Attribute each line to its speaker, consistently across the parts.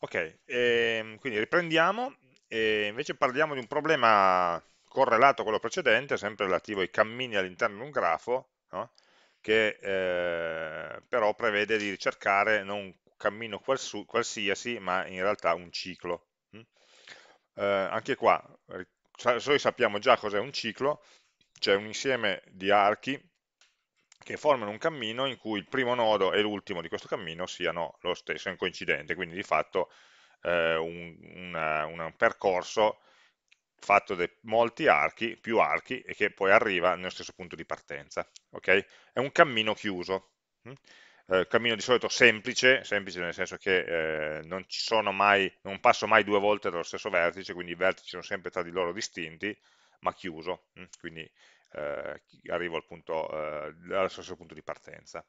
Speaker 1: Ok, ehm, quindi riprendiamo e invece parliamo di un problema correlato a quello precedente, sempre relativo ai cammini all'interno di un grafo, no? che eh, però prevede di ricercare non un cammino qualsiasi, ma in realtà un ciclo. Mm? Eh, anche qua, noi sappiamo già cos'è un ciclo, c'è un insieme di archi che formano un cammino in cui il primo nodo e l'ultimo di questo cammino siano lo stesso, siano coincidenti, quindi di fatto eh, un, una, un, percorso fatto da molti archi, più archi, e che poi arriva nello stesso punto di partenza. Okay? È un cammino chiuso. Hm? Eh, cammino di solito semplice, semplice nel senso che eh, non, mai, non passo mai due volte dallo stesso vertice, quindi i vertici sono sempre tra di loro distinti, ma chiuso, hm? quindi eh, arrivo al, punto, eh, allo stesso punto di partenza.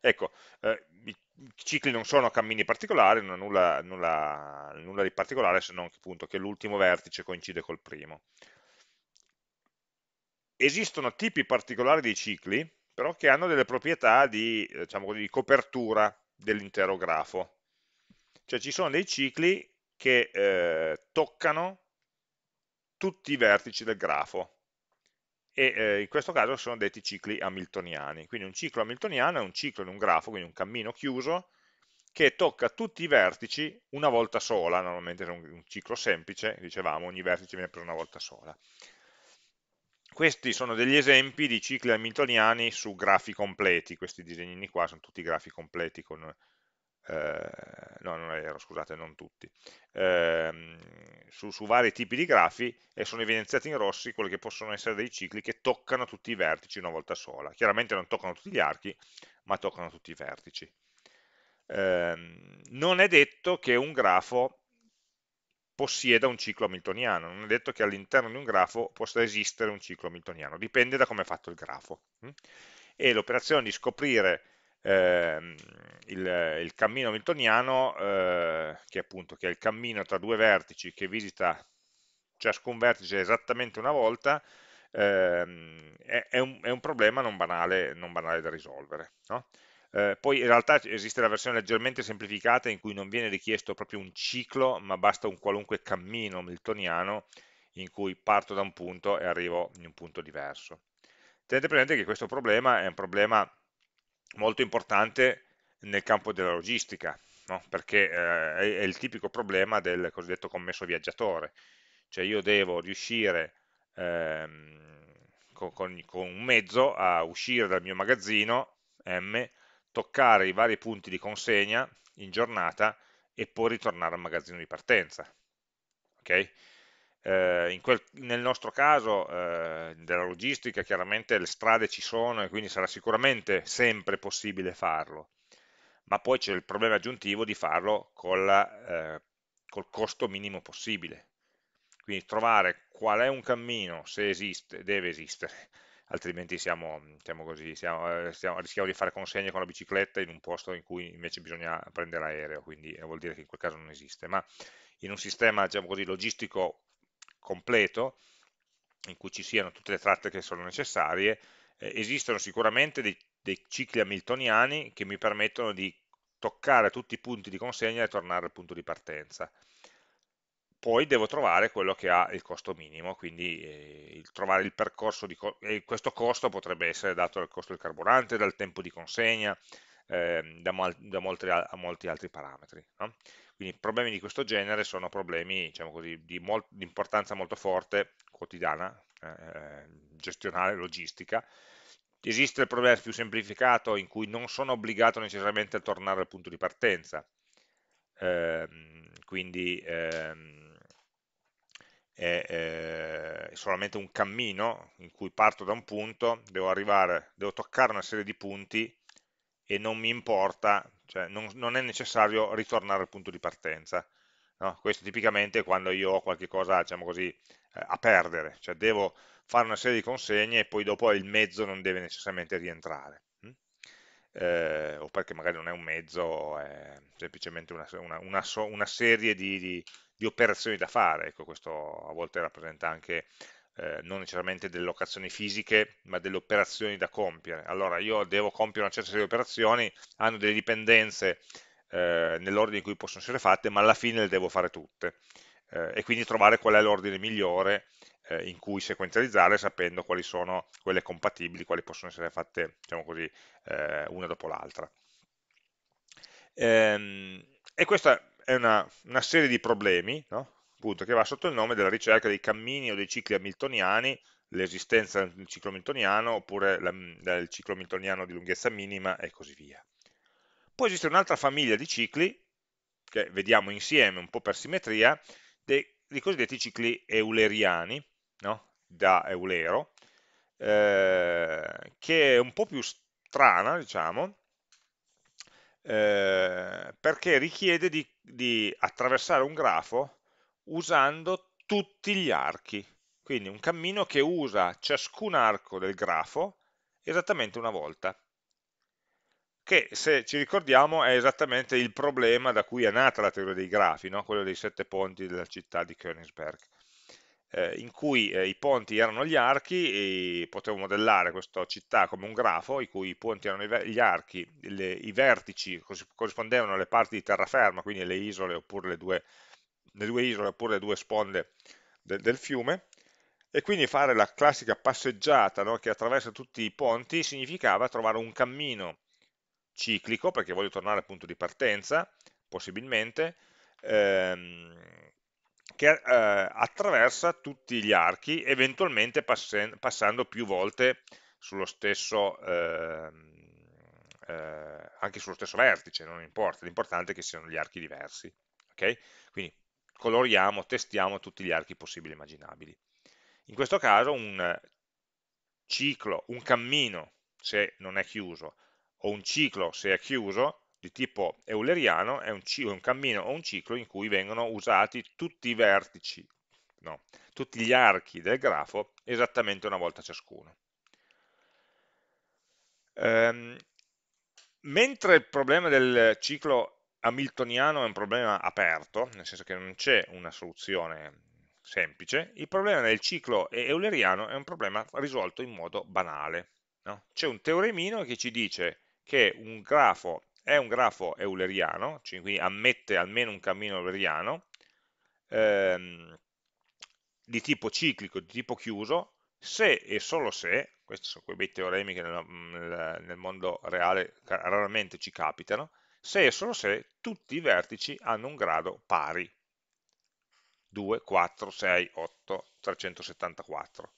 Speaker 1: Ecco, eh, i cicli non sono cammini particolari, non hanno nulla, nulla, nulla di particolare se non che, appunto, che l'ultimo vertice coincide col primo. Esistono tipi particolari di cicli, però che hanno delle proprietà di, diciamo così, di copertura dell'intero grafo. Cioè ci sono dei cicli che eh, toccano tutti i vertici del grafo, e eh, in questo caso sono detti cicli hamiltoniani. Quindi un ciclo hamiltoniano è un ciclo in un grafo, quindi un cammino chiuso, che tocca tutti i vertici una volta sola, normalmente è un, un ciclo semplice, dicevamo, ogni vertice viene preso una volta sola. Questi sono degli esempi di cicli hamiltoniani su grafi completi, questi disegnini qua sono tutti grafi completi con eh, no, non è vero, scusate, non tutti, eh, su, su, vari tipi di grafi e sono evidenziati in rossi quelli che possono essere dei cicli che toccano tutti i vertici una volta sola. Chiaramente non toccano tutti gli archi, ma toccano tutti i vertici. Eh, non è detto che un grafo possieda un ciclo hamiltoniano, non è detto che all'interno di un grafo possa esistere un ciclo hamiltoniano, dipende da come è fatto il grafo. Hm? E l'operazione di scoprire eh, il, il, cammino hamiltoniano, eh, che appunto che è il cammino tra due vertici che visita ciascun vertice esattamente una volta, ehm, è, è, un, è, un, problema non banale, non banale da risolvere. No? Eh, poi in realtà esiste la versione leggermente semplificata in cui non viene richiesto proprio un ciclo, ma basta un qualunque cammino hamiltoniano in cui parto da un punto e arrivo in un punto diverso. Tenete presente che questo problema è un problema molto importante nel campo della logistica, no? perché eh, è, il tipico problema del cosiddetto commesso viaggiatore, cioè io devo riuscire ehm, con, con, con, un mezzo a uscire dal mio magazzino M, toccare i vari punti di consegna in giornata e poi ritornare al magazzino di partenza. Okay? Eh, quel, nel nostro caso eh, della logistica chiaramente le strade ci sono e quindi sarà sicuramente sempre possibile farlo, ma poi c'è il problema aggiuntivo di farlo col, eh, col costo minimo possibile. Quindi trovare qual è un cammino, se esiste, deve esistere, altrimenti siamo, siamo così, siamo, stiamo, rischiamo di fare consegne con la bicicletta in un posto in cui invece bisogna prendere aereo, quindi vuol dire che in quel caso non esiste. Ma in un sistema diciamo così, logistico completo, in cui ci siano tutte le tratte che sono necessarie, eh, esistono sicuramente dei, dei, cicli hamiltoniani che mi permettono di toccare tutti i punti di consegna e tornare al punto di partenza. Poi devo trovare quello che ha il costo minimo, quindi eh, trovare il percorso di co questo costo potrebbe essere dato dal costo del carburante, dal tempo di consegna, eh, da, da molti, a molti altri parametri. No? Quindi problemi di questo genere sono problemi diciamo così, di, di, importanza molto forte, quotidiana, eh, gestionale, logistica. Esiste il problema più semplificato in cui non sono obbligato necessariamente a tornare al punto di partenza, eh, quindi ehm, è, è, solamente un cammino in cui parto da un punto, devo arrivare, devo toccare una serie di punti e non mi importa cioè non, non è necessario ritornare al punto di partenza. No? Questo tipicamente è quando io ho qualche cosa, diciamo così, eh, a perdere, cioè devo fare una serie di consegne e poi dopo il mezzo non deve necessariamente rientrare. Hm? Eh, o perché magari non è un mezzo, è semplicemente una, una, una, una serie di, di, di, operazioni da fare. Ecco, questo a volte rappresenta anche eh, non necessariamente delle locazioni fisiche, ma delle operazioni da compiere. Allora io devo compiere una certa serie di operazioni, hanno delle dipendenze eh, nell'ordine in cui possono essere fatte, ma alla fine le devo fare tutte. Eh, e quindi trovare qual è l'ordine migliore eh, in cui sequenzializzare sapendo quali sono quelle compatibili, quali possono essere fatte, diciamo così, eh, una dopo l'altra. Ehm, e questa è una, una serie di problemi, no? Appunto, che va sotto il nome della ricerca dei cammini o dei cicli hamiltoniani, l'esistenza del ciclo hamiltoniano oppure la, del ciclo hamiltoniano di lunghezza minima e così via. Poi esiste un'altra famiglia di cicli, che vediamo insieme un po' per simmetria, dei, dei cosiddetti cicli euleriani, no? da Eulero, eh, che è un po' più strana, diciamo, eh, perché richiede di, di attraversare un grafo usando tutti gli archi. Quindi un cammino che usa ciascun arco del grafo esattamente una volta che se ci ricordiamo è esattamente il problema da cui è nata la teoria dei grafi, no? quello dei sette ponti della città di Königsberg eh, in cui eh, i ponti erano gli archi e potevo modellare questa città come un grafo, i cui ponti erano gli archi, le, i vertici corrispondevano alle parti di terraferma, quindi le isole oppure le due, le due isole oppure le due sponde de, del fiume, e quindi fare la classica passeggiata no, che attraversa tutti i ponti significava trovare un cammino ciclico, perché voglio tornare al punto di partenza, possibilmente, ehm, che eh, attraversa tutti gli archi, eventualmente passando più volte sullo stesso, eh, eh, anche sullo stesso vertice, non importa, l'importante è che siano gli archi diversi. Okay? Quindi coloriamo, testiamo tutti gli archi possibili e immaginabili. In questo caso un ciclo, un cammino, se non è chiuso, o un ciclo se è chiuso, di tipo euleriano è un, un, cammino o un ciclo in cui vengono usati tutti i vertici, no, tutti gli archi del grafo esattamente una volta ciascuno. Ehm, mentre il problema del ciclo hamiltoniano è un problema aperto, nel senso che non c'è una soluzione semplice, il problema del ciclo euleriano è un problema risolto in modo banale. No? C'è un teoremino che ci dice che un grafo è un grafo euleriano, cioè quindi ammette almeno un cammino euleriano, ehm, di tipo ciclico, di tipo chiuso, se e solo se, questi sono quei bei teoremi che nel, nel, mondo reale raramente ci capitano, se e solo se tutti i vertici hanno un grado pari. 2, 4, 6, 8, 374.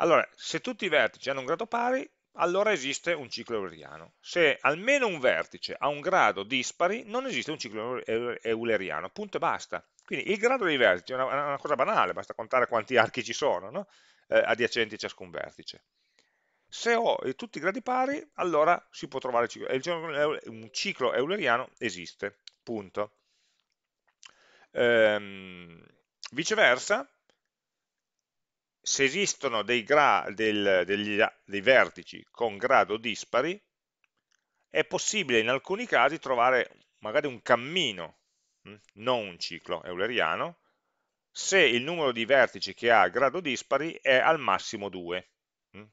Speaker 1: Allora, se tutti i vertici hanno un grado pari, allora esiste un ciclo euleriano. Se almeno un vertice ha un grado dispari, non esiste un ciclo euleriano, punto e basta. Quindi il grado dei vertici è una, una cosa banale, basta contare quanti archi ci sono, no? eh, adiacenti a ciascun vertice. Se ho tutti i gradi pari, allora si può trovare il ciclo, un ciclo euleriano esiste, punto. Ehm, viceversa, se esistono dei, del, degli, dei vertici con grado dispari, è possibile in alcuni casi trovare magari un cammino, hm, non un ciclo euleriano, se il numero di vertici che ha grado dispari è al massimo 2 hm,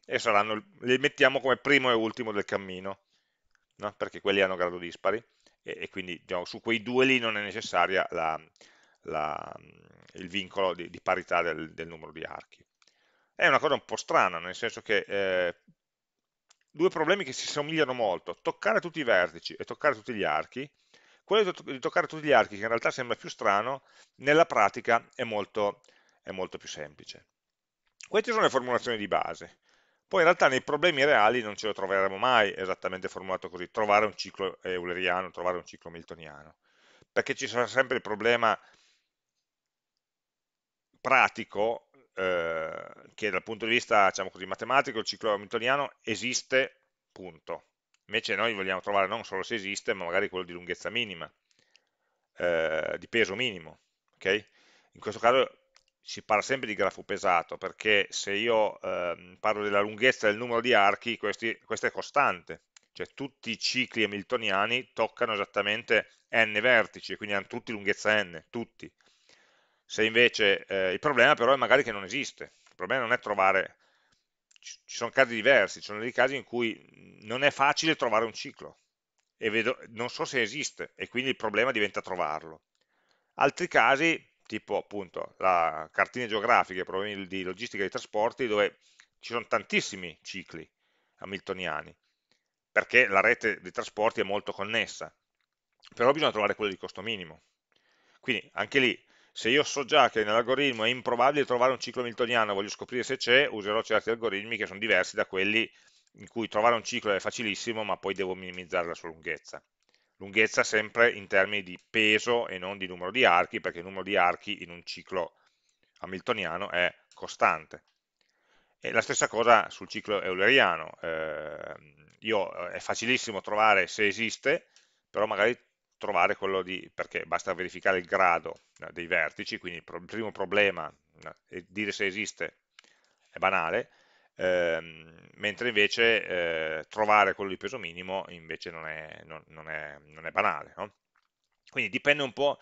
Speaker 1: e saranno, li mettiamo come primo e ultimo del cammino no? perché quelli hanno grado dispari e, e quindi diciamo, su quei due lì non è necessaria la, la, il vincolo di, di parità del, del numero di archi è una cosa un po' strana, nel senso che eh, due problemi che si somigliano molto, toccare tutti i vertici e toccare tutti gli archi, quello di, toccare tutti gli archi, che in realtà sembra più strano, nella pratica è molto, è molto più semplice. Queste sono le formulazioni di base. Poi in realtà nei problemi reali non ce lo troveremo mai esattamente formulato così, trovare un ciclo euleriano, trovare un ciclo miltoniano, perché ci sarà sempre il problema pratico eh, che dal punto di vista diciamo così, matematico il ciclo hamiltoniano esiste, punto. Invece noi vogliamo trovare non solo se esiste, ma magari quello di lunghezza minima, eh, di peso minimo. Okay? In questo caso si parla sempre di grafo pesato, perché se io eh, parlo della lunghezza del numero di archi, questi, questo è costante, cioè tutti i cicli hamiltoniani toccano esattamente n vertici, quindi hanno tutti lunghezza n, tutti. Se invece eh, il problema però è magari che non esiste, il problema non è trovare, ci sono casi diversi, ci sono dei casi in cui non è facile trovare un ciclo, e vedo, non so se esiste e quindi il problema diventa trovarlo. Altri casi, tipo appunto la cartine geografiche, problemi di logistica dei trasporti, dove ci sono tantissimi cicli hamiltoniani, perché la rete dei trasporti è molto connessa, però bisogna trovare quello di costo minimo. Quindi anche lì, se io so già che nell'algoritmo è improbabile trovare un ciclo hamiltoniano, voglio scoprire se c'è, userò certi algoritmi che sono diversi da quelli in cui trovare un ciclo è facilissimo, ma poi devo minimizzare la sua lunghezza. Lunghezza sempre in termini di peso e non di numero di archi, perché il numero di archi in un ciclo hamiltoniano è costante. E la stessa cosa sul ciclo euleriano. Eh, io, è facilissimo trovare se esiste, però magari trovare quello di, perché basta verificare il grado eh, dei vertici, quindi il primo problema, eh, dire se esiste è banale, ehm, mentre invece eh, trovare quello di peso minimo invece non è, non, non è, non è banale. No? Quindi dipende un po'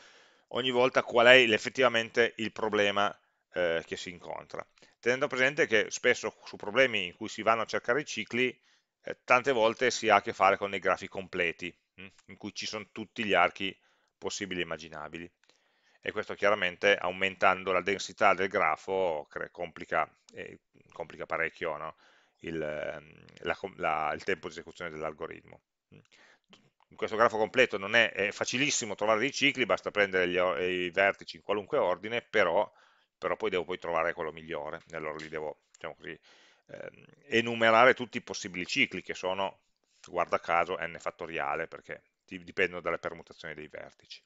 Speaker 1: ogni volta qual è effettivamente il problema eh, che si incontra. Tenendo presente che spesso su problemi in cui si vanno a cercare i cicli, eh, tante volte si ha a che fare con dei grafi completi, hm, in cui ci sono tutti gli archi possibili e immaginabili e questo chiaramente aumentando la densità del grafo complica, eh, complica parecchio no? Il, ehm, la, la, il, tempo di esecuzione dell'algoritmo. In questo grafo completo non è, è, facilissimo trovare dei cicli, basta prendere gli, i vertici in qualunque ordine, però, però, poi devo poi trovare quello migliore, e allora li devo diciamo così, ehm, enumerare tutti i possibili cicli che sono, guarda caso, n fattoriale, perché dipendono dalle permutazioni dei vertici.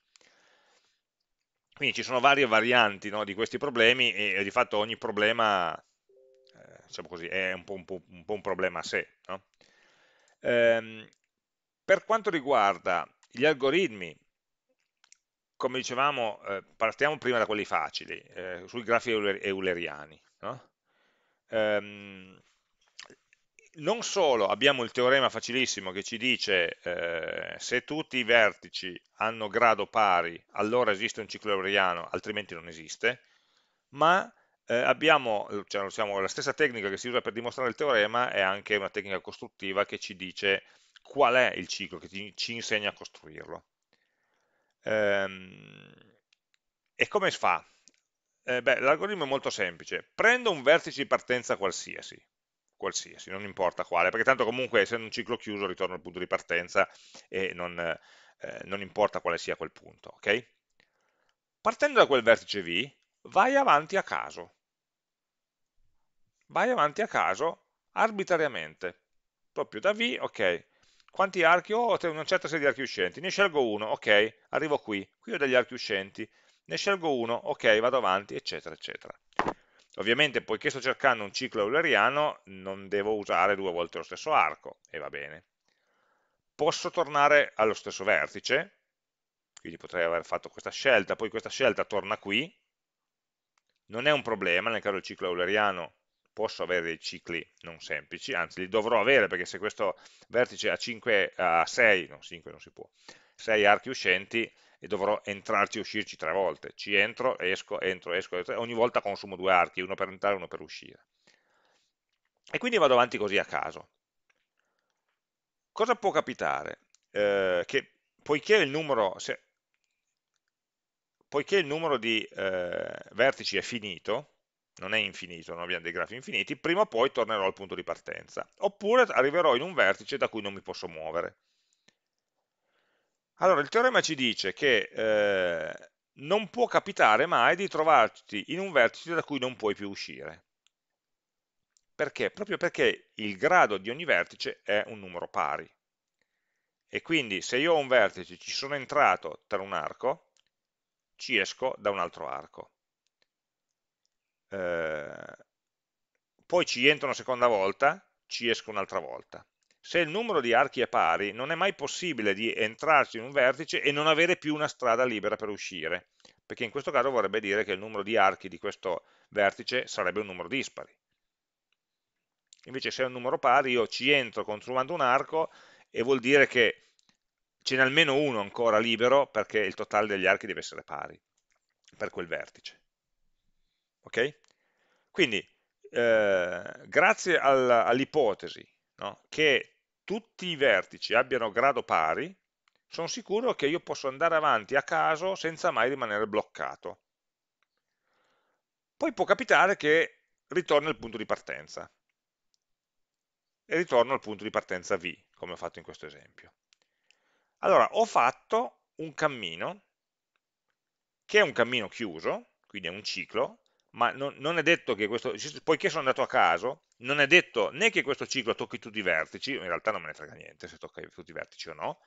Speaker 1: Quindi ci sono varie varianti no, di questi problemi e, e, di fatto ogni problema eh, diciamo così, è un po' un, po', un po', un problema a sé. No? Ehm, per quanto riguarda gli algoritmi, come dicevamo, eh, partiamo prima da quelli facili, eh, sui grafi euleriani. No? Ehm, non solo abbiamo il teorema facilissimo che ci dice eh, se tutti i vertici hanno grado pari, allora esiste un ciclo euleriano, altrimenti non esiste, ma eh, abbiamo cioè, diciamo, la stessa tecnica che si usa per dimostrare il teorema è anche una tecnica costruttiva che ci dice qual è il ciclo, che ci, ci insegna a costruirlo. Ehm, e come si fa? Eh, L'algoritmo è molto semplice. Prendo un vertice di partenza qualsiasi, qualsiasi, non importa quale, perché tanto comunque essendo un ciclo chiuso ritorno al punto di partenza e non, eh, non importa quale sia quel punto, ok? Partendo da quel vertice V, vai avanti a caso. Vai avanti a caso arbitrariamente. Proprio da V, ok, quanti archi ho? Ho una certa serie di archi uscenti, ne scelgo uno, ok, arrivo qui, qui ho degli archi uscenti, ne scelgo uno, ok, vado avanti, eccetera, eccetera. Ovviamente, poiché sto cercando un ciclo euleriano, non devo usare due volte lo stesso arco, e va bene. Posso tornare allo stesso vertice, quindi potrei aver fatto questa scelta, poi questa scelta torna qui, non è un problema, nel caso del ciclo euleriano posso avere dei cicli non semplici, anzi li dovrò avere perché se questo vertice ha 5, a 6, no 5 non si può, 6 archi uscenti, e dovrò entrarci e uscirci tre volte. Ci entro, esco, entro, esco, entro, ogni volta consumo due archi, uno per entrare e uno per uscire. E quindi vado avanti così a caso. Cosa può capitare? Eh, che poiché il numero, se, poiché il numero di eh, vertici è finito, non è infinito, non abbiamo dei grafi infiniti, prima o poi tornerò al punto di partenza. Oppure arriverò in un vertice da cui non mi posso muovere. Allora, il teorema ci dice che eh, non può capitare mai di trovarti in un vertice da cui non puoi più uscire. Perché? Proprio perché il grado di ogni vertice è un numero pari. E quindi se io ho un vertice, ci sono entrato tra un arco, ci esco da un altro arco. Eh, poi ci entro una seconda volta, ci esco un'altra volta se il numero di archi è pari, non è mai possibile di entrarci in un vertice e non avere più una strada libera per uscire, perché in questo caso vorrebbe dire che il numero di archi di questo vertice sarebbe un numero dispari. Invece se è un numero pari io ci entro consumando un arco e vuol dire che ce n'è almeno uno ancora libero perché il totale degli archi deve essere pari per quel vertice. Ok? Quindi, eh, grazie all'ipotesi no? che tutti i vertici abbiano grado pari, sono sicuro che io posso andare avanti a caso senza mai rimanere bloccato. Poi può capitare che ritorni al punto di partenza e ritorno al punto di partenza V, come ho fatto in questo esempio. Allora, ho fatto un cammino, che è un cammino chiuso, quindi è un ciclo, ma non, non, è detto che questo, poiché sono andato a caso, non è detto né che questo ciclo tocchi tutti i vertici, in realtà non me ne frega niente se tocca tutti i vertici o no,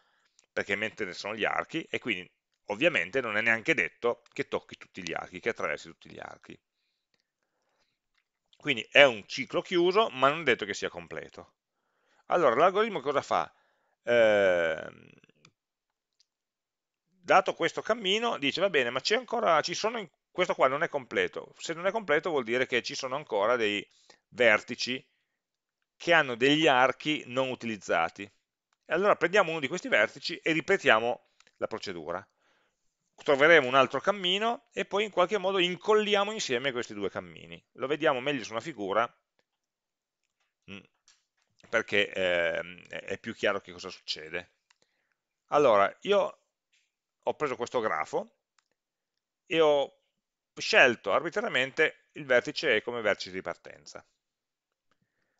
Speaker 1: perché mentre sono gli archi, e quindi ovviamente non è neanche detto che tocchi tutti gli archi, che attraversi tutti gli archi. Quindi è un ciclo chiuso, ma non è detto che sia completo. Allora, l'algoritmo cosa fa? Eh, dato questo cammino, dice, va bene, ma ancora, ci sono, questo qua non è completo. Se non è completo vuol dire che ci sono ancora dei vertici che hanno degli archi non utilizzati. E allora prendiamo uno di questi vertici e ripetiamo la procedura troveremo un altro cammino e poi in qualche modo incolliamo insieme questi due cammini. Lo vediamo meglio su una figura mm, perché eh, è più chiaro che cosa succede. Allora, io ho preso questo grafo e ho scelto arbitrariamente il vertice E come vertice di partenza.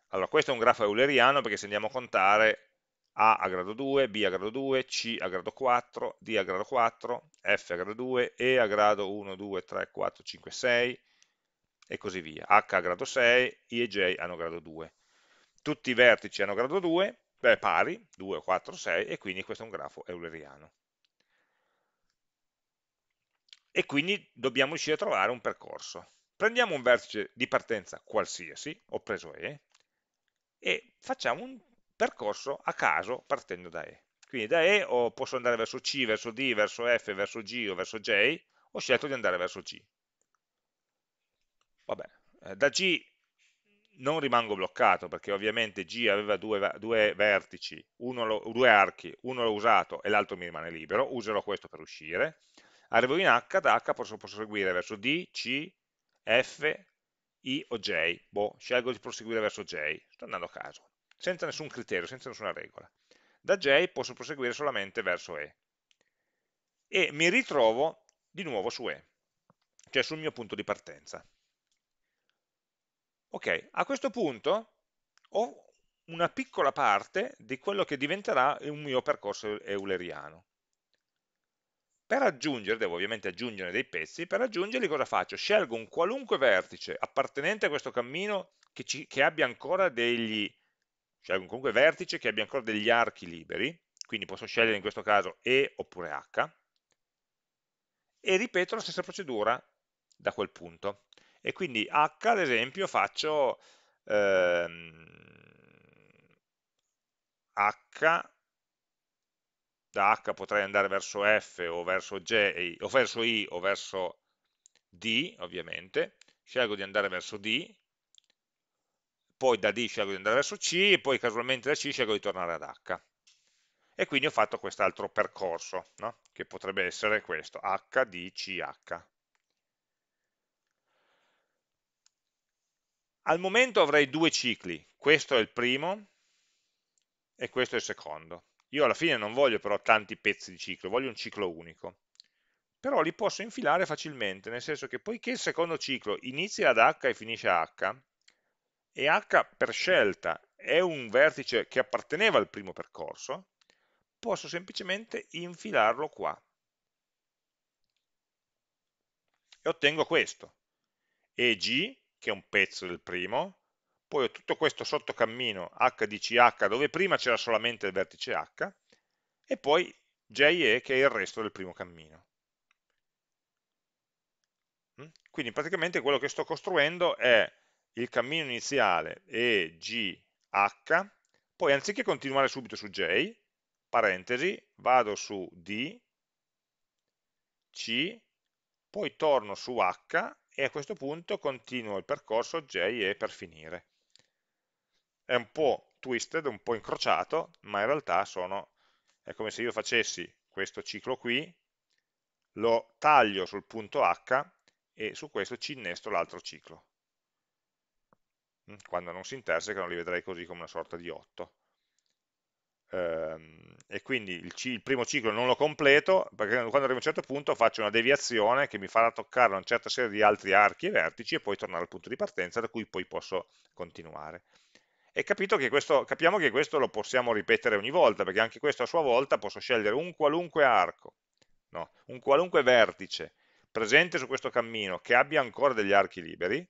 Speaker 1: Allora, questo è un grafo euleriano perché se andiamo a contare a a grado 2, B a grado 2, C a grado 4, D a grado 4, F a grado 2, E a grado 1, 2, 3, 4, 5, 6 e così via. H a grado 6, I e J hanno grado 2. Tutti i vertici hanno grado 2, beh, pari, 2, 4, 6 e quindi questo è un grafo euleriano. E quindi dobbiamo riuscire a trovare un percorso. Prendiamo un vertice di partenza qualsiasi, ho preso E, e facciamo un percorso a caso partendo da E. Quindi da E o posso andare verso C, verso D, verso F, verso G o verso J, ho scelto di andare verso G. Vabbè, eh, da G non rimango bloccato perché ovviamente G aveva due, due vertici, lo, due archi, uno l'ho usato e l'altro mi rimane libero, userò questo per uscire. Arrivo in H, da H posso proseguire verso D, C, F, I o J. Boh, scelgo di proseguire verso J, sto andando a caso senza nessun criterio, senza nessuna regola. Da J posso proseguire solamente verso E. E mi ritrovo di nuovo su E, cioè sul mio punto di partenza. Ok, a questo punto ho una piccola parte di quello che diventerà un mio percorso euleriano. Per aggiungere, devo ovviamente aggiungere dei pezzi, per aggiungerli cosa faccio? Scelgo un qualunque vertice appartenente a questo cammino che, ci, che abbia ancora degli scelgo comunque vertice che abbia ancora degli archi liberi, quindi posso scegliere in questo caso E oppure H, e ripeto la stessa procedura da quel punto. E quindi H, ad esempio, faccio ehm, H, da H potrei andare verso F o verso, J, o verso I o verso D, ovviamente, scelgo di andare verso D, poi da D scelgo di andare verso C e poi casualmente da C scelgo di tornare ad H. E quindi ho fatto quest'altro percorso, no? che potrebbe essere questo, H, D, C, H. Al momento avrei due cicli, questo è il primo e questo è il secondo. Io alla fine non voglio però tanti pezzi di ciclo, voglio un ciclo unico. Però li posso infilare facilmente, nel senso che poiché il secondo ciclo inizia ad H e finisce a H, e H per scelta è un vertice che apparteneva al primo percorso, posso semplicemente infilarlo qua. E ottengo questo. E G, che è un pezzo del primo, poi ho tutto questo sottocammino HDCH, dove prima c'era solamente il vertice H, e poi JE, che è il resto del primo cammino. Mm? Quindi praticamente quello che sto costruendo è il cammino iniziale è GH, poi anziché continuare subito su J, parentesi, vado su D, C, poi torno su H e a questo punto continuo il percorso J e per finire. È un po' twisted, un po' incrociato, ma in realtà sono, è come se io facessi questo ciclo qui, lo taglio sul punto H e su questo ci innesto l'altro ciclo. Mm, quando non si intersecano li vedrei così come una sorta di 8. ehm, e quindi il, il, primo ciclo non lo completo, perché quando arrivo a un certo punto faccio una deviazione che mi farà toccare una certa serie di altri archi e vertici e poi tornare al punto di partenza da cui poi posso continuare. E che questo, capiamo che questo lo possiamo ripetere ogni volta, perché anche questo a sua volta posso scegliere un qualunque arco, no, un qualunque vertice presente su questo cammino che abbia ancora degli archi liberi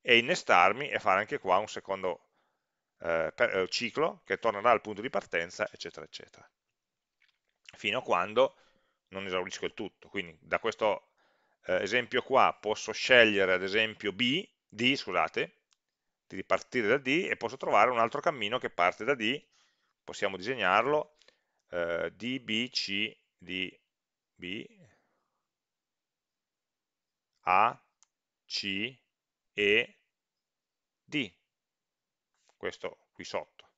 Speaker 1: e innestarmi e fare anche qua un secondo eh, eh, ciclo che tornerà al punto di partenza, eccetera, eccetera. Fino a quando non esaurisco il tutto. Quindi da questo eh, esempio qua posso scegliere ad esempio B, D, scusate, di ripartire da D e posso trovare un altro cammino che parte da D, possiamo disegnarlo, eh, D, B, C, D, B, A, C, E, D questo qui sotto.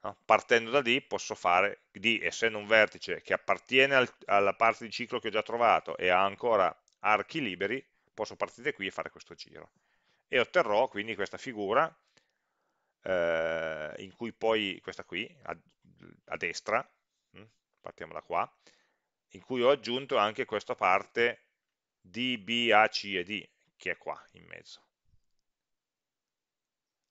Speaker 1: No? Partendo da D posso fare D, essendo un vertice che appartiene al, alla parte di ciclo che ho già trovato e ha ancora archi liberi, posso partire qui e fare questo giro. E otterrò quindi questa figura eh, in cui poi, questa qui, a, a destra, hm, partiamo da qua, in cui ho aggiunto anche questa parte D, B, A, C e D, che è qua in mezzo.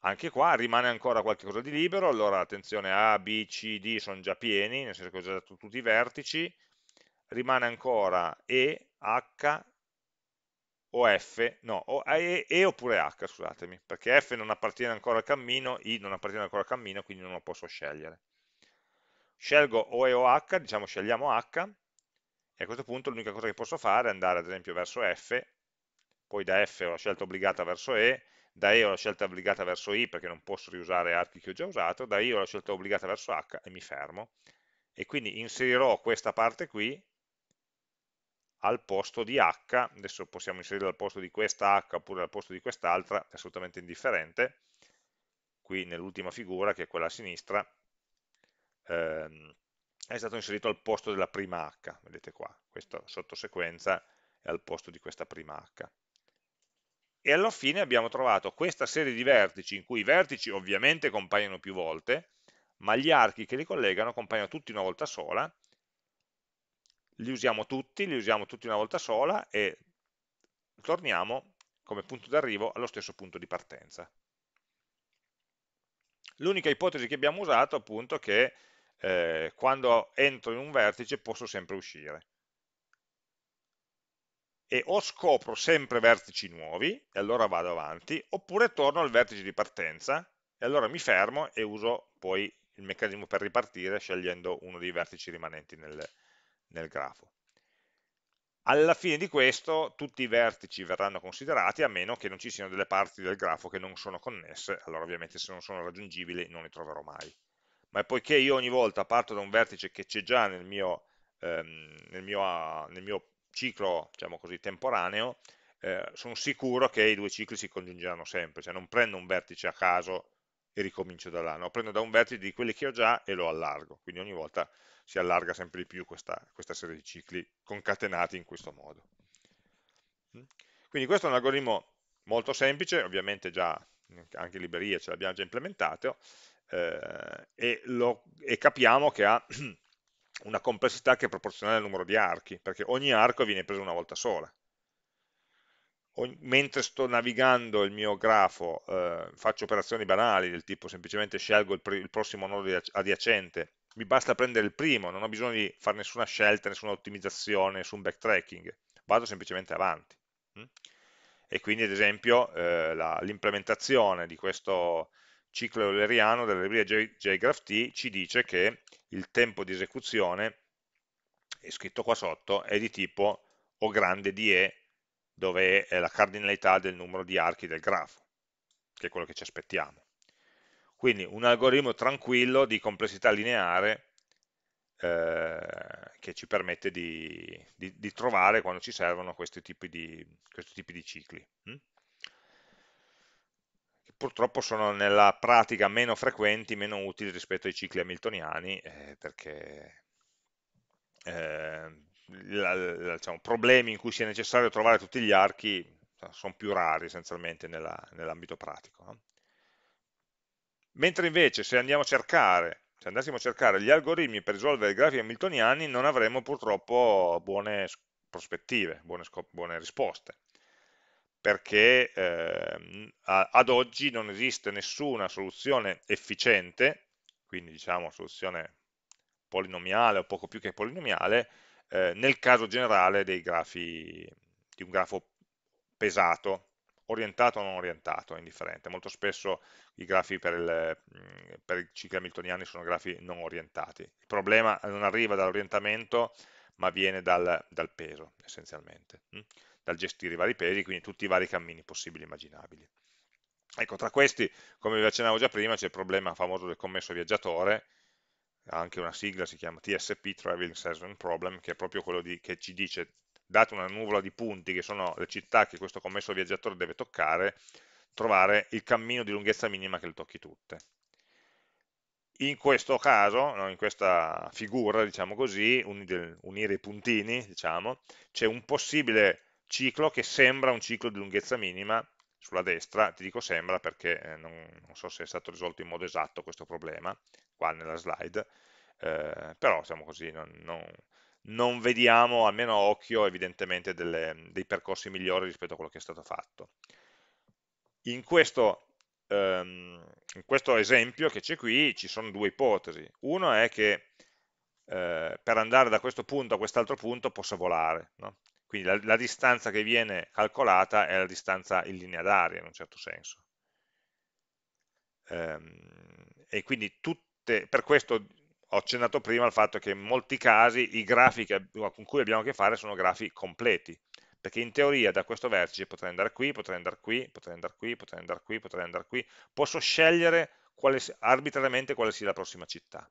Speaker 1: Anche qua rimane ancora qualcosa di libero, allora attenzione A, B, C, D sono già pieni, nel senso che ho già dato tutti i vertici, rimane ancora E, H o F, no, o e, e, oppure H, scusatemi, perché F non appartiene ancora al cammino, I non appartiene ancora al cammino, quindi non lo posso scegliere. Scelgo o E o H, diciamo scegliamo H, e a questo punto l'unica cosa che posso fare è andare ad esempio verso F, poi da F ho la scelta obbligata verso E, da E ho la scelta obbligata verso I perché non posso riusare archi che ho già usato, da I ho la scelta obbligata verso H e mi fermo. E quindi inserirò questa parte qui al posto di H, adesso possiamo inserirla al posto di questa H oppure al posto di quest'altra, è assolutamente indifferente, qui nell'ultima figura che è quella a sinistra, ehm, è stato inserito al posto della prima H, vedete qua, questa sottosequenza è al posto di questa prima H. E alla fine abbiamo trovato questa serie di vertici in cui i vertici ovviamente compaiono più volte, ma gli archi che li collegano compaiono tutti una volta sola, li usiamo tutti, li usiamo tutti una volta sola e torniamo come punto d'arrivo allo stesso punto di partenza. L'unica ipotesi che abbiamo usato appunto è che eh, quando entro in un vertice posso sempre uscire e o scopro sempre vertici nuovi e allora vado avanti, oppure torno al vertice di partenza e allora mi fermo e uso poi il meccanismo per ripartire scegliendo uno dei vertici rimanenti nel, nel grafo. Alla fine di questo tutti i vertici verranno considerati a meno che non ci siano delle parti del grafo che non sono connesse, allora ovviamente se non sono raggiungibili non li troverò mai. Ma poiché io ogni volta parto da un vertice che c'è già nel mio, ehm, nel mio, nel mio ciclo, diciamo così, temporaneo, eh, sono sicuro che i due cicli si congiungeranno sempre, cioè non prendo un vertice a caso e ricomincio da là, no? prendo da un vertice di quelli che ho già e lo allargo, quindi ogni volta si allarga sempre di più questa, questa serie di cicli concatenati in questo modo. Mm? Quindi questo è un algoritmo molto semplice, ovviamente già anche in libreria ce l'abbiamo già implementato, eh, e, lo, e, capiamo che ha una complessità che è proporzionale al numero di archi, perché ogni arco viene preso una volta sola. mentre sto navigando il mio grafo, eh, faccio operazioni banali, del tipo semplicemente scelgo il, il prossimo nodo adiacente, mi basta prendere il primo, non ho bisogno di fare nessuna scelta, nessuna ottimizzazione, nessun backtracking, vado semplicemente avanti. Mm? E quindi ad esempio eh, l'implementazione di questo ciclo euleriano della libreria JGraphT ci dice che il tempo di esecuzione, è scritto qua sotto, è di tipo O grande di E, dove è la cardinalità del numero di archi del grafo, che è quello che ci aspettiamo. Quindi un algoritmo tranquillo di complessità lineare eh, che ci permette di, di, di, trovare quando ci servono questi tipi di, questi tipi di cicli. Hm? purtroppo sono nella pratica meno frequenti, meno utili rispetto ai cicli hamiltoniani, eh, perché eh, la, la, diciamo, problemi in cui sia necessario trovare tutti gli archi sono più rari essenzialmente nell'ambito nell pratico. No? Mentre invece se andiamo a cercare se andassimo a cercare gli algoritmi per risolvere i grafi hamiltoniani non avremmo purtroppo buone prospettive, buone, buone risposte, perché eh, ad oggi non esiste nessuna soluzione efficiente, quindi diciamo soluzione polinomiale o poco più che polinomiale, eh, nel caso generale dei grafi, di un grafo pesato, orientato o non orientato, è indifferente. Molto spesso i grafi per, il, per i cicli hamiltoniani sono grafi non orientati. Il problema non arriva dall'orientamento, ma viene dal, dal peso, essenzialmente, hm? dal gestire i vari pesi, quindi tutti i vari cammini possibili e immaginabili. Ecco, tra questi, come vi accennavo già prima, c'è il problema famoso del commesso viaggiatore, anche una sigla si chiama TSP, Traveling Salesman Problem, che è proprio quello di, che ci dice date una nuvola di punti che sono le città che questo commesso viaggiatore deve toccare, trovare il cammino di lunghezza minima che le tocchi tutte. In questo caso, no, in questa figura, diciamo così, unire i puntini, diciamo, c'è un possibile ciclo che sembra un ciclo di lunghezza minima sulla destra, ti dico sembra perché eh, non, non, so se è stato risolto in modo esatto questo problema, qua nella slide, eh, però diciamo così, non, non, non vediamo, almeno a occhio, evidentemente delle, dei percorsi migliori rispetto a quello che è stato fatto. In questo, um, in questo esempio che c'è qui ci sono due ipotesi. Uno è che eh, per andare da questo punto a quest'altro punto possa volare. No? Quindi la, la, distanza che viene calcolata è la distanza in linea d'aria, in un certo senso. Um, e quindi tutte, per questo ho accennato prima al fatto che in molti casi i grafi che, con cui abbiamo a che fare sono grafi completi, perché in teoria da questo vertice potrei andare qui, potrei andare qui, potrei andare qui, potrei andare qui, potrei andare qui, posso scegliere quale, arbitrariamente quale sia la prossima città.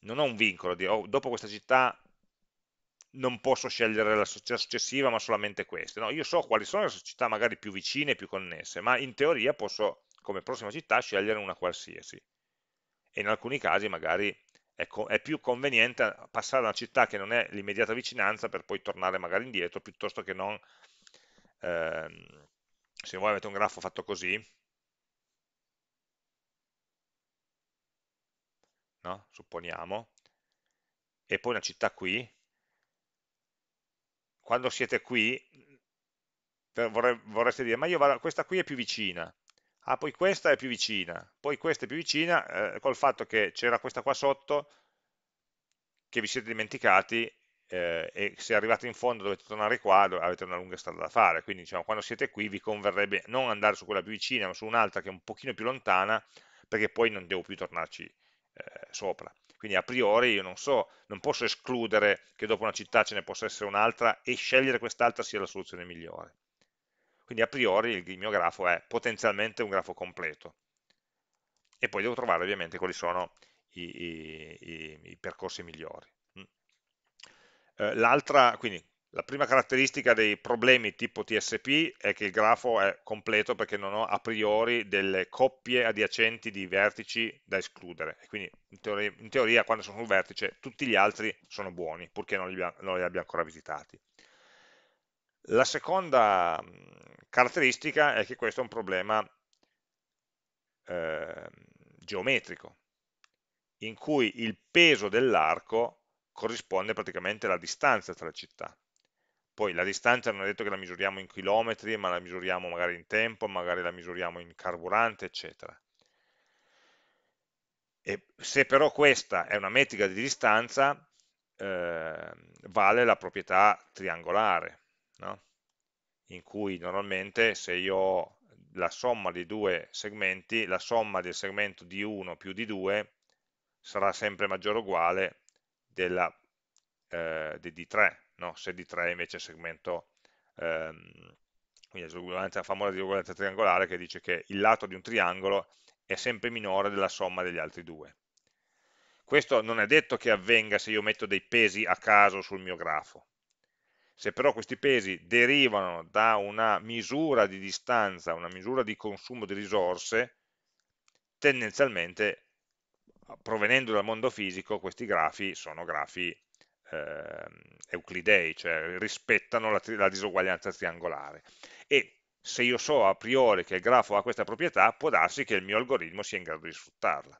Speaker 1: Non ho un vincolo, di, oh, dopo questa città non posso scegliere la società successiva, ma solamente queste. No, io so quali sono le società magari più vicine più connesse, ma in teoria posso, come prossima città, scegliere una qualsiasi e in alcuni casi magari è, è più conveniente passare da una città che non è l'immediata vicinanza per poi tornare magari indietro piuttosto che non ehm, se voi avete un grafo fatto così. No? supponiamo. E poi una città qui. Quando siete qui vorrei, vorreste dire ma io vado, questa qui è più vicina ah poi questa è più vicina, poi questa è più vicina, eh, col fatto che c'era questa qua sotto, che vi siete dimenticati, eh, e se arrivate in fondo dovete tornare qua, avete una lunga strada da fare, quindi diciamo, quando siete qui vi converrebbe non andare su quella più vicina, ma su un'altra che è un pochino più lontana, perché poi non devo più tornarci eh, sopra. Quindi a priori io non so, non posso escludere che dopo una città ce ne possa essere un'altra e scegliere quest'altra sia la soluzione migliore. Quindi a priori il mio grafo è potenzialmente un grafo completo. E poi devo trovare ovviamente quali sono i, i, i percorsi migliori. Mm. Eh, l'altra, quindi la prima caratteristica dei problemi tipo TSP è che il grafo è completo perché non ho a priori delle coppie adiacenti di vertici da escludere. Quindi in teoria, in teoria, quando sono sul vertice tutti gli altri sono buoni, purché non li, non li abbia ancora visitati. La seconda caratteristica è che questo è un problema eh, geometrico, in cui il peso dell'arco corrisponde praticamente alla distanza tra le città. Poi la distanza non è detto che la misuriamo in chilometri, ma la misuriamo magari in tempo, magari la misuriamo in carburante, eccetera. E se però questa è una metrica di distanza, eh, vale la proprietà triangolare, no? in cui normalmente se io ho la somma di due segmenti, la somma del segmento di 1 più di 2 sarà sempre maggiore o uguale della, eh, di, di 3, no? se di 3 invece è segmento, ehm, quindi la famosa disuguaglianza triangolare che dice che il lato di un triangolo è sempre minore della somma degli altri due. Questo non è detto che avvenga se io metto dei pesi a caso sul mio grafo, se però questi pesi derivano da una misura di distanza, una misura di consumo di risorse, tendenzialmente provenendo dal mondo fisico questi grafi sono grafi eh, euclidei, cioè rispettano la, la disuguaglianza triangolare. E se io so a priori che il grafo ha questa proprietà, può darsi che il mio algoritmo sia in grado di sfruttarla.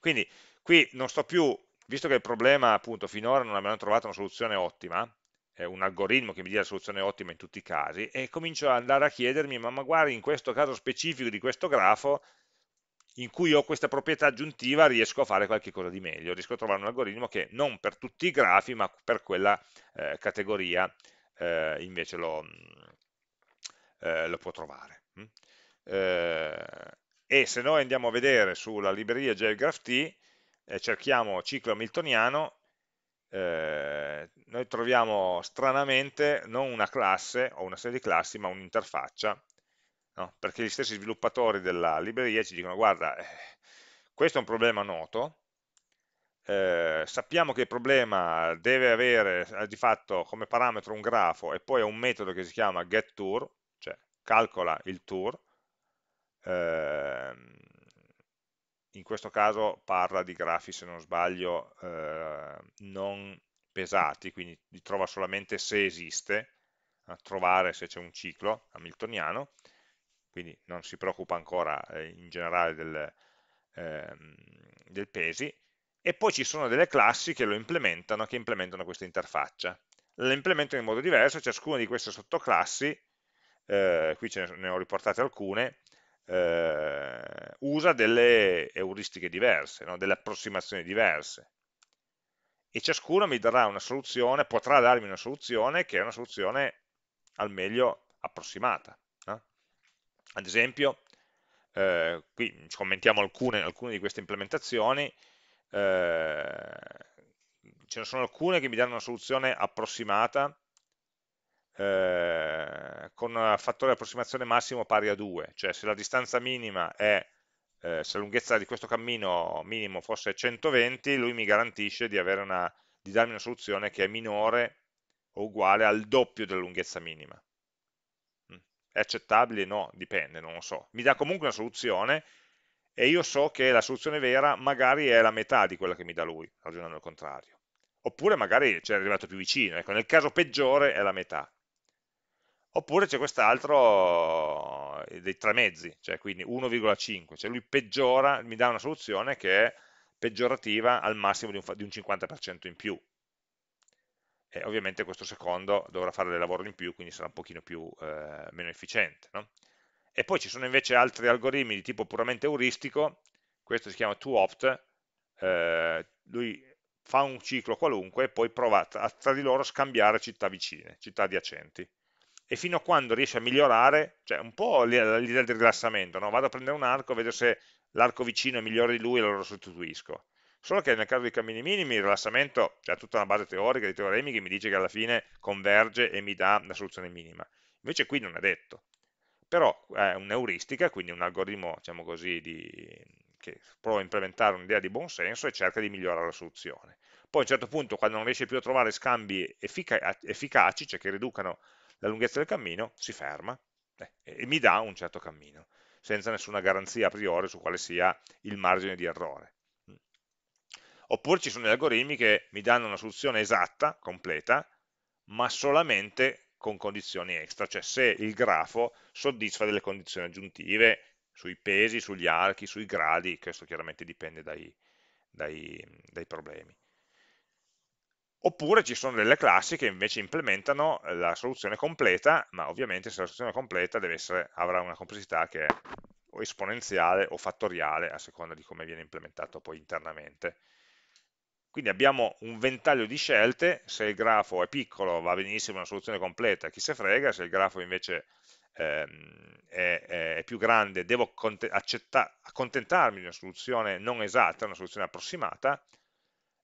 Speaker 1: Quindi qui non sto più, visto che il problema appunto finora non abbiamo trovato una soluzione ottima, è un algoritmo che mi dia la soluzione ottima in tutti i casi, e comincio ad andare a chiedermi, ma magari in questo caso specifico di questo grafo, in cui ho questa proprietà aggiuntiva riesco a fare qualche cosa di meglio, riesco a trovare un algoritmo che non per tutti i grafi, ma per quella eh, categoria eh, invece lo, eh, lo, può trovare. Mm? Eh, e se noi andiamo a vedere sulla libreria JGraphT, eh, cerchiamo ciclo hamiltoniano, eh, noi troviamo stranamente non una classe o una serie di classi, ma un'interfaccia no? perché gli stessi sviluppatori della libreria ci dicono guarda, eh, questo è un problema noto, eh, sappiamo che il problema deve avere eh, di fatto come parametro un grafo e poi un metodo che si chiama getTour, cioè calcola il tour, eh, in questo caso parla di grafi, se non sbaglio, eh, non pesati, quindi trova solamente se esiste, a trovare se c'è un ciclo hamiltoniano, quindi non si preoccupa ancora eh, in generale del, ehm, del pesi, e poi ci sono delle classi che lo implementano, che implementano questa interfaccia. Le implementano in modo diverso, ciascuna di queste sottoclassi, eh, qui ce ne ho riportate alcune, eh, usa delle euristiche diverse, no? delle approssimazioni diverse. E ciascuna mi darà una soluzione, potrà darmi una soluzione che è una soluzione al meglio approssimata. Ad esempio, eh, qui commentiamo alcune, alcune, di queste implementazioni, eh, ce ne sono alcune che mi danno una soluzione approssimata eh, con un fattore di approssimazione massimo pari a 2, cioè se la distanza minima è, eh, se la lunghezza di questo cammino minimo fosse 120, lui mi garantisce di, una, di darmi una soluzione che è minore o uguale al doppio della lunghezza minima. È accettabile? No, dipende, non lo so. Mi dà comunque una soluzione e io so che la soluzione vera magari è la metà di quella che mi dà lui, ragionando al contrario. Oppure magari ci è arrivato più vicino, ecco, nel caso peggiore è la metà. Oppure c'è quest'altro eh, dei tre mezzi, cioè quindi 1,5, cioè lui peggiora, mi dà una soluzione che è peggiorativa al massimo di un, di un 50% in più, e ovviamente questo secondo dovrà fare del lavoro in più, quindi sarà un pochino più, eh, meno efficiente. No? E poi ci sono invece altri algoritmi di tipo puramente euristico, questo si chiama TwoOpt, eh, lui fa un ciclo qualunque e poi prova a, tra di loro scambiare città vicine, città adiacenti. E fino a quando riesce a migliorare, cioè un po' l'idea del rilassamento, no? vado a prendere un arco, vedo se l'arco vicino è migliore di lui e lo sostituisco Solo che nel caso dei cammini minimi il rilassamento c'è tutta una base teorica di teoremi che mi dice che alla fine converge e mi dà la soluzione minima. Invece qui non è detto. Però è un'euristica, quindi un algoritmo, diciamo così, di, che prova a implementare un'idea di buon senso e cerca di migliorare la soluzione. Poi a un certo punto, quando non riesce più a trovare scambi effica efficaci, cioè che riducano la lunghezza del cammino, si ferma eh, e mi dà un certo cammino, senza nessuna garanzia a priori su quale sia il margine di errore oppure ci sono degli algoritmi che mi danno una soluzione esatta, completa, ma solamente con condizioni extra, cioè se il grafo soddisfa delle condizioni aggiuntive sui pesi, sugli archi, sui gradi, questo chiaramente dipende dai, dai, dai problemi. Oppure ci sono delle classi che invece implementano la soluzione completa, ma ovviamente se la soluzione completa essere, avrà una complessità che è o esponenziale o fattoriale, a seconda di come viene implementato poi internamente. Quindi abbiamo un ventaglio di scelte, se il grafo è piccolo va benissimo una soluzione completa, chi se frega, se il grafo invece ehm, è, è, più grande devo accontentarmi di una soluzione non esatta, una soluzione approssimata,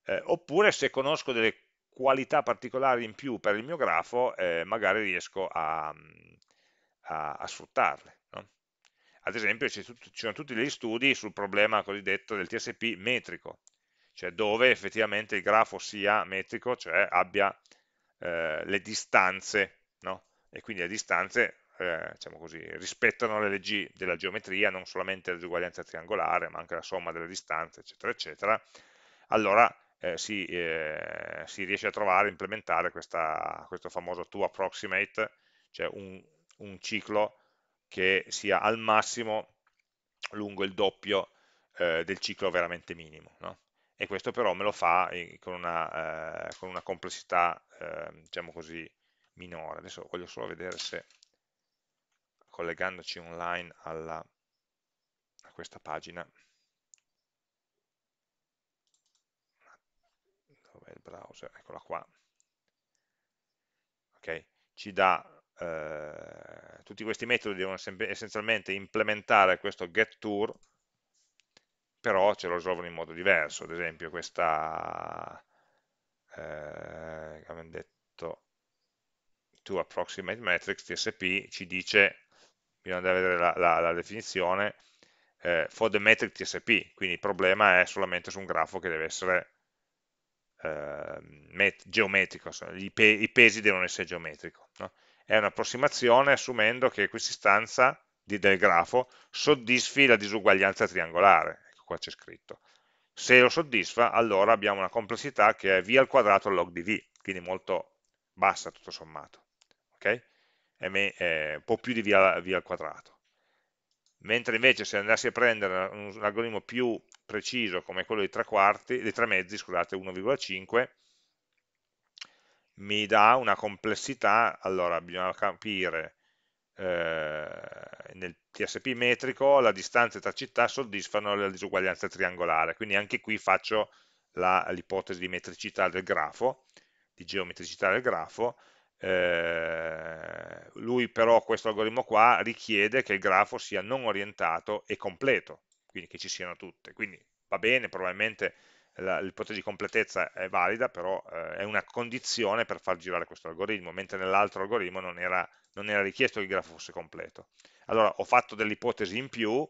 Speaker 1: eh, oppure se conosco delle qualità particolari in più per il mio grafo, eh, magari riesco a, a, a sfruttarle. No? Ad esempio ci sono tutti degli studi sul problema cosiddetto del TSP metrico, cioè dove effettivamente il grafo sia metrico, cioè abbia eh, le distanze, no? e quindi le distanze eh, diciamo così, rispettano le leggi della geometria, non solamente la disuguaglianza triangolare, ma anche la somma delle distanze, eccetera, eccetera, allora eh, si, eh, si, riesce a trovare, implementare questa, questo famoso to approximate, cioè un, un ciclo che sia al massimo lungo il doppio eh, del ciclo veramente minimo. No? E questo però me lo fa eh, con una, eh, con una complessità, ehm, diciamo così, minore. Adesso voglio solo vedere se collegandoci online alla, a questa pagina il browser? eccola qua. Ok? Ci dà eh, tutti questi metodi devono essenzialmente implementare questo getTour però ce lo risolvono in modo diverso. Ad esempio questa eh, abbiamo detto to approximate metrics TSP ci dice bisogna vedere la, la, la definizione, eh, for the metric TSP, quindi il problema è solamente su un grafo che deve essere eh, geometrico, i, pe i, pesi devono essere geometrici. No? È un'approssimazione assumendo che questa istanza di, del grafo soddisfi la disuguaglianza triangolare, ecco qua c'è scritto. Se lo soddisfa, allora abbiamo una complessità che è v al quadrato log di v, quindi molto bassa tutto sommato. Okay? è un po' più di via, via al quadrato. Mentre invece se andassi a prendere un, un algoritmo più preciso come quello dei tre quarti, dei tre mezzi, scusate, 1,5, mi dà una complessità, allora bisogna capire eh, nel TSP metrico la distanza tra città soddisfano la disuguaglianza triangolare, quindi anche qui faccio l'ipotesi di metricità del grafo, di geometricità del grafo, eh, lui però questo algoritmo qua richiede che il grafo sia non orientato e completo, quindi che ci siano tutte, quindi va bene, probabilmente l'ipotesi di completezza è valida, però eh, è una condizione per far girare questo algoritmo, mentre nell'altro algoritmo non era, non era, richiesto che il grafo fosse completo. Allora ho fatto delle ipotesi in più,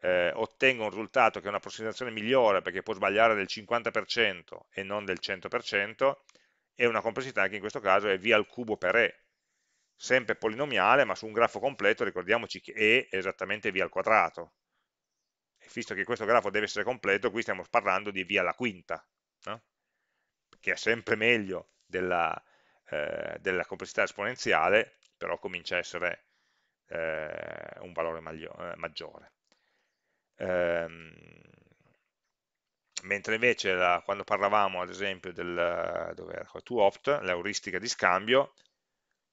Speaker 1: eh, ottengo un risultato che è un'approssimazione migliore perché può sbagliare del 50% e non del 100%, e una complessità che in questo caso è v al cubo per e, sempre polinomiale, ma su un grafo completo ricordiamoci che e è esattamente v al quadrato. Visto che questo grafo deve essere completo, qui stiamo parlando di v alla quinta, no? che è sempre meglio della, eh, della complessità esponenziale, però comincia a essere eh, un valore eh, maggiore. Ehm, mentre invece la, quando parlavamo ad esempio del to opt, l'euristica di scambio,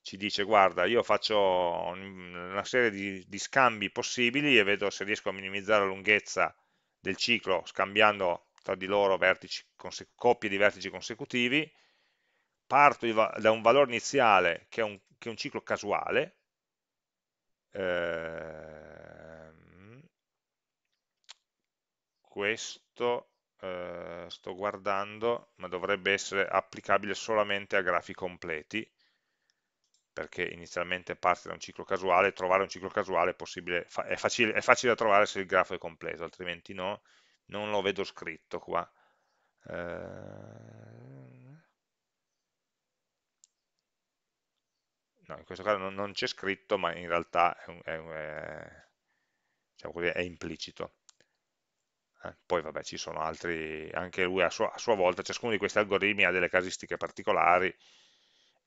Speaker 1: ci dice guarda io faccio una serie di, di, scambi possibili e vedo se riesco a minimizzare la lunghezza del ciclo scambiando tra di loro vertici, coppie di vertici consecutivi, parto da un valore iniziale che è un, che è un ciclo casuale, eh, questo eh, sto guardando, ma dovrebbe essere applicabile solamente a grafi completi, perché inizialmente parte da un ciclo casuale, trovare un ciclo casuale è, possibile, è, facile, è facile da trovare se il grafo è completo, altrimenti no, non lo vedo scritto qua. Eh, no, in questo caso non, c'è scritto, ma in realtà è, è, è, diciamo così, è implicito. Eh, poi vabbè ci sono altri, anche lui a sua, a sua, volta, ciascuno di questi algoritmi ha delle casistiche particolari.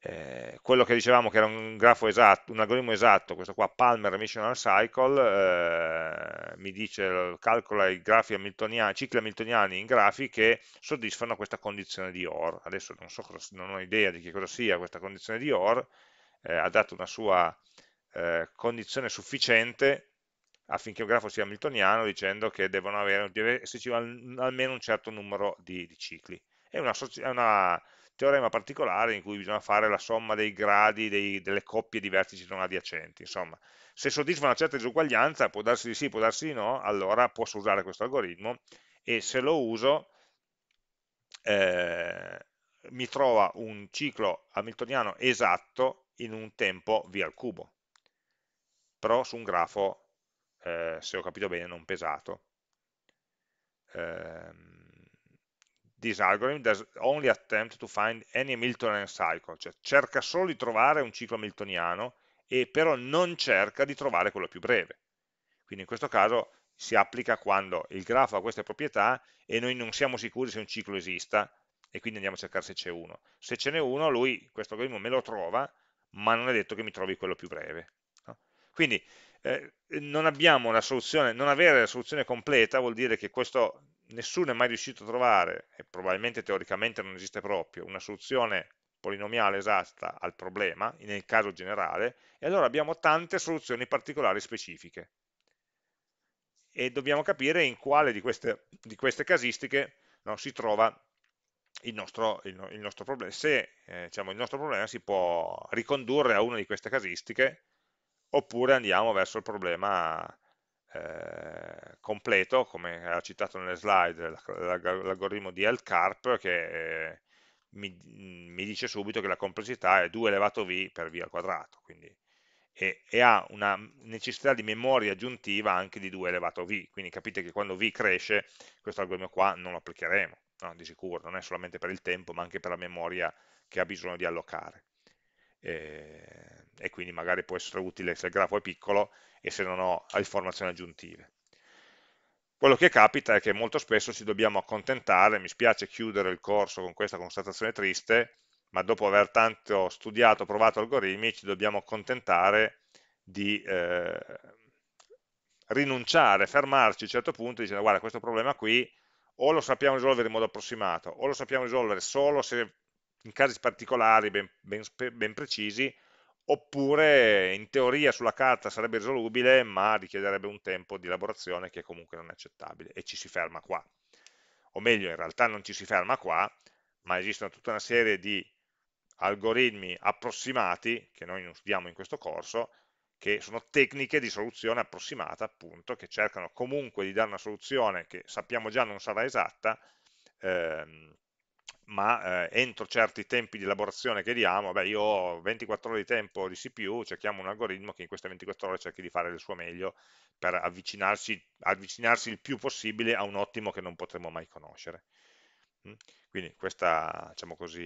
Speaker 1: Eh, quello che dicevamo che era un grafo esatto, un algoritmo esatto, questo qua Palmer Emissional Cycle, eh, mi dice, calcola i grafi hamiltoniani, cicli hamiltoniani in grafi che soddisfano questa condizione di OR. Adesso non, so cosa, non ho idea di che cosa sia questa condizione di OR, eh, ha dato una sua eh, condizione sufficiente affinché un grafo sia hamiltoniano dicendo che devono avere, deve esserci almeno un certo numero di, di cicli. È una, è una, teorema particolare in cui bisogna fare la somma dei gradi dei, delle coppie di vertici non adiacenti. Insomma, se soddisfa una certa disuguaglianza, può darsi di sì, può darsi di no, allora posso usare questo algoritmo e se lo uso eh, mi trova un ciclo hamiltoniano esatto in un tempo v al cubo, però su un grafo eh, se ho capito bene, non pesato. Um, this algorithm does only attempt to find any Hamiltonian cycle, cioè cerca solo di trovare un ciclo hamiltoniano e però non cerca di trovare quello più breve. Quindi in questo caso si applica quando il grafo ha queste proprietà e noi non siamo sicuri se un ciclo esista e quindi andiamo a cercare se c'è uno. Se ce n'è uno, lui, questo algoritmo me lo trova, ma non è detto che mi trovi quello più breve. No? Quindi eh, non non avere la soluzione completa vuol dire che questo nessuno è mai riuscito a trovare, e probabilmente teoricamente non esiste proprio, una soluzione polinomiale esatta al problema, nel caso generale, e allora abbiamo tante soluzioni particolari specifiche. E dobbiamo capire in quale di queste, di queste casistiche no, si trova il nostro, il, il nostro, problema, se eh, diciamo, il nostro problema si può ricondurre a una di queste casistiche oppure andiamo verso il problema eh, completo, come ha citato nelle slide l'algoritmo di L-Carp che eh, mi, mi, dice subito che la complessità è 2 elevato v per v al quadrato, quindi, e, e, ha una necessità di memoria aggiuntiva anche di 2 elevato v, quindi capite che quando v cresce questo algoritmo qua non lo applicheremo, no? di sicuro, non è solamente per il tempo ma anche per la memoria che ha bisogno di allocare. E, e quindi magari può essere utile se il grafo è piccolo e se non ho informazioni aggiuntive. Quello che capita è che molto spesso ci dobbiamo accontentare, mi spiace chiudere il corso con questa constatazione triste, ma dopo aver tanto studiato, provato algoritmi, ci dobbiamo accontentare di eh, rinunciare, fermarci a un certo punto dicendo guarda questo problema qui o lo sappiamo risolvere in modo approssimato o lo sappiamo risolvere solo se in casi particolari ben, ben, ben precisi oppure in teoria sulla carta sarebbe risolubile, ma richiederebbe un tempo di elaborazione che comunque non è accettabile e ci si ferma qua. O meglio, in realtà non ci si ferma qua, ma esistono tutta una serie di algoritmi approssimati, che noi non studiamo in questo corso, che sono tecniche di soluzione approssimata, appunto, che cercano comunque di dare una soluzione che sappiamo già non sarà esatta, ehm, ma eh, entro certi tempi di elaborazione che diamo, beh, io ho 24 ore di tempo di CPU, cerchiamo un algoritmo che in queste 24 ore cerchi di fare il suo meglio per avvicinarsi, avvicinarsi il più possibile a un ottimo che non potremo mai conoscere. Mm? Quindi questa, diciamo così,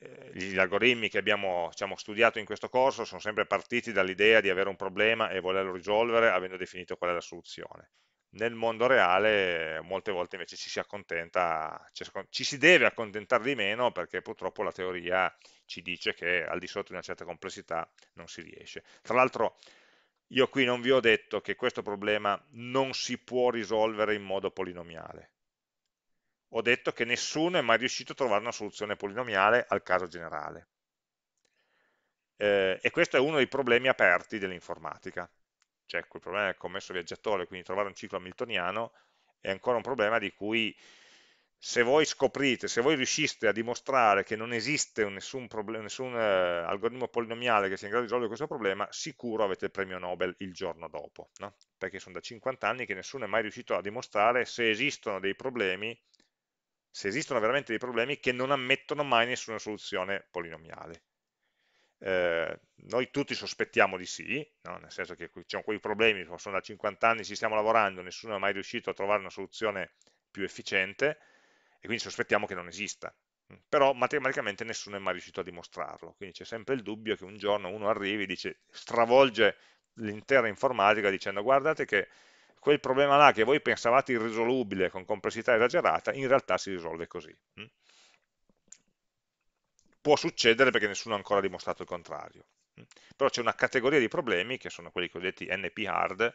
Speaker 1: eh, gli algoritmi che abbiamo diciamo, studiato in questo corso sono sempre partiti dall'idea di avere un problema e volerlo risolvere avendo definito qual è la soluzione nel mondo reale molte volte invece ci si accontenta, ci si deve accontentare di meno perché purtroppo la teoria ci dice che al di sotto di una certa complessità non si riesce. Tra l'altro io qui non vi ho detto che questo problema non si può risolvere in modo polinomiale. Ho detto che nessuno è mai riuscito a trovare una soluzione polinomiale al caso generale. Eh, e questo è uno dei problemi aperti dell'informatica c'è quel problema del commesso viaggiatore, quindi trovare un ciclo hamiltoniano è ancora un problema di cui se voi scoprite, se voi riusciste a dimostrare che non esiste nessun, nessun eh, algoritmo polinomiale che sia in grado di risolvere questo problema, sicuro avete il premio Nobel il giorno dopo, no? perché sono da 50 anni che nessuno è mai riuscito a dimostrare se esistono dei problemi, se esistono veramente dei problemi che non ammettono mai nessuna soluzione polinomiale eh, noi tutti sospettiamo di sì, no? nel senso che c'è quei problemi, sono da 50 anni, ci stiamo lavorando, nessuno è mai riuscito a trovare una soluzione più efficiente e quindi sospettiamo che non esista. Però matematicamente nessuno è mai riuscito a dimostrarlo, quindi c'è sempre il dubbio che un giorno uno arrivi, dice, stravolge l'intera informatica dicendo guardate che quel problema là che voi pensavate irrisolubile con complessità esagerata, in realtà si risolve così può succedere perché nessuno ha ancora dimostrato il contrario. Però c'è una categoria di problemi, che sono quelli cosiddetti NP hard,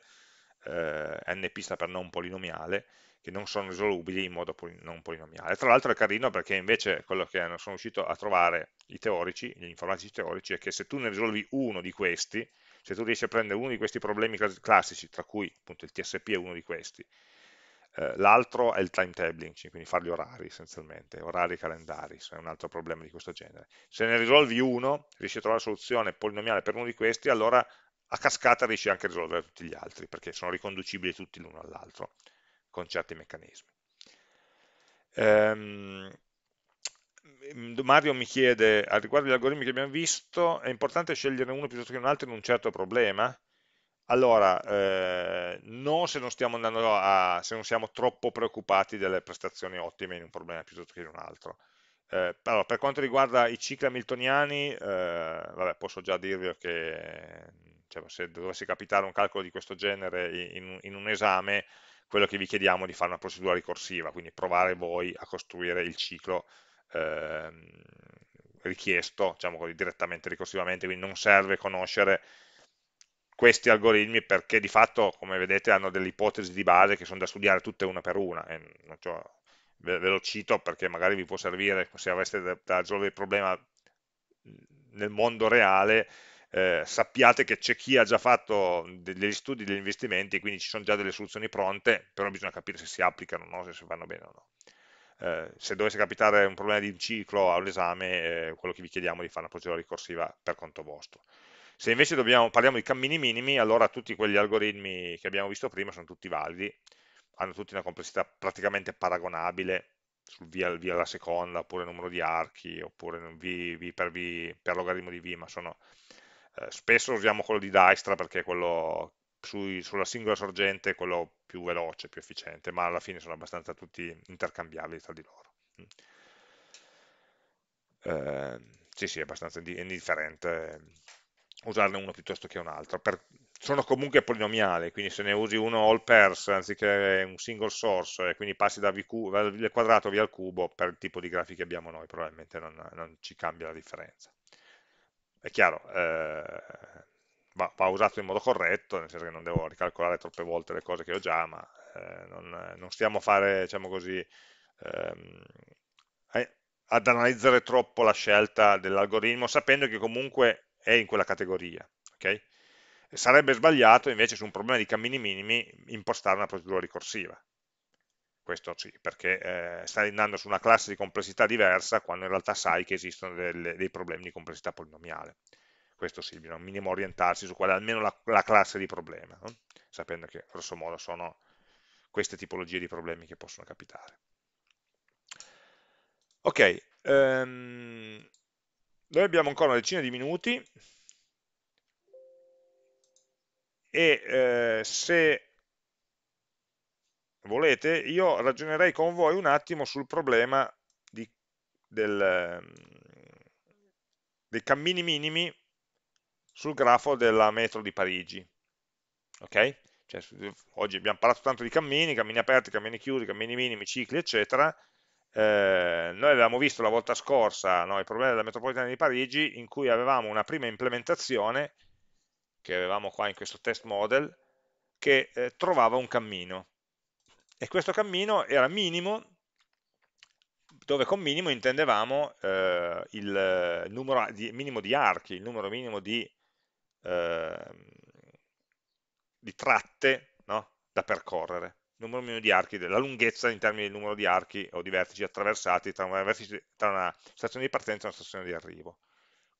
Speaker 1: eh, NP sta per non polinomiale, che non sono risolubili in modo non polinomiale. Tra l'altro è carino perché invece quello che sono riuscito a trovare i teorici, gli informatici teorici, è che se tu ne risolvi uno di questi, se tu riesci a prendere uno di questi problemi classici, tra cui appunto il TSP è uno di questi, eh, l'altro è il timetabling, quindi fare gli orari essenzialmente, orari calendari, è un altro problema di questo genere. Se ne risolvi uno, riesci a trovare la soluzione polinomiale per uno di questi, allora a cascata riesci anche a risolvere tutti gli altri, perché sono riconducibili tutti l'uno all'altro, con certi meccanismi. Ehm, Mario mi chiede, al riguardo degli algoritmi che abbiamo visto, è importante scegliere uno piuttosto che un altro in un certo problema? Allora, eh, no se non, a, se non siamo troppo preoccupati delle prestazioni ottime in un problema piuttosto che in un altro. Eh, allora, per quanto riguarda i cicli hamiltoniani, eh, vabbè, posso già dirvi che cioè, se dovesse capitare un calcolo di questo genere in, in, un esame, quello che vi chiediamo è di fare una procedura ricorsiva, quindi provare voi a costruire il ciclo ehm, richiesto, diciamo così, direttamente, ricorsivamente, quindi non serve conoscere questi algoritmi perché di fatto, come vedete, hanno delle ipotesi di base che sono da studiare tutte una per una. Ve, lo cito perché magari vi può servire se avreste da, risolvere il problema nel mondo reale, eh, sappiate che c'è chi ha già fatto degli studi, degli investimenti, quindi ci sono già delle soluzioni pronte, però bisogna capire se si applicano o no, se si fanno bene o no. Eh, se dovesse capitare un problema di un ciclo all'esame, eh, quello che vi chiediamo è di fare una procedura ricorsiva per conto vostro. Se invece dobbiamo, parliamo di cammini minimi, allora tutti quegli algoritmi che abbiamo visto prima sono tutti validi, hanno tutti una complessità praticamente paragonabile sul via, via alla seconda, oppure numero di archi, oppure v, v per, v, per logaritmo di v, ma sono, eh, spesso usiamo quello di Dijkstra perché è quello sui, sulla singola sorgente è quello più veloce, più efficiente, ma alla fine sono abbastanza tutti intercambiabili tra di loro. Mm. Eh, sì, sì, è abbastanza indifferente usarne uno piuttosto che un altro. Per, sono comunque polinomiali, quindi se ne usi uno all pairs anziché un single source e quindi passi da v quadrato via al cubo per il tipo di grafici che abbiamo noi, probabilmente non, non ci cambia la differenza. È chiaro, eh, va, va, usato in modo corretto, nel senso che non devo ricalcolare troppe volte le cose che ho già, ma eh, non, non, stiamo a fare, diciamo così, ehm, ad analizzare troppo la scelta dell'algoritmo, sapendo che comunque è in quella categoria. Okay? Sarebbe sbagliato invece su un problema di cammini minimi impostare una procedura ricorsiva. Questo sì, perché eh, stai andando su una classe di complessità diversa quando in realtà sai che esistono delle, dei problemi di complessità polinomiale. Questo sì, bisogna un minimo orientarsi su qual è almeno la, la classe di problema, no? sapendo che grosso modo sono queste tipologie di problemi che possono capitare. Ok, um, noi abbiamo ancora una decina di minuti e eh, se volete io ragionerei con voi un attimo sul problema di, del, dei cammini minimi sul grafo della metro di Parigi. Ok? Cioè, oggi abbiamo parlato tanto di cammini, cammini aperti, cammini chiusi, cammini minimi, cicli, eccetera, eh, noi avevamo visto la volta scorsa no, il problema della metropolitana di Parigi in cui avevamo una prima implementazione che avevamo qua in questo test model che eh, trovava un cammino. E questo cammino era minimo dove con minimo intendevamo eh, il numero di, minimo di archi, il numero minimo di, ehm, di tratte no, da percorrere numero minimo di archi, la lunghezza in termini di numero di archi o di vertici attraversati tra una, vertice, tra una stazione di partenza e una stazione di arrivo.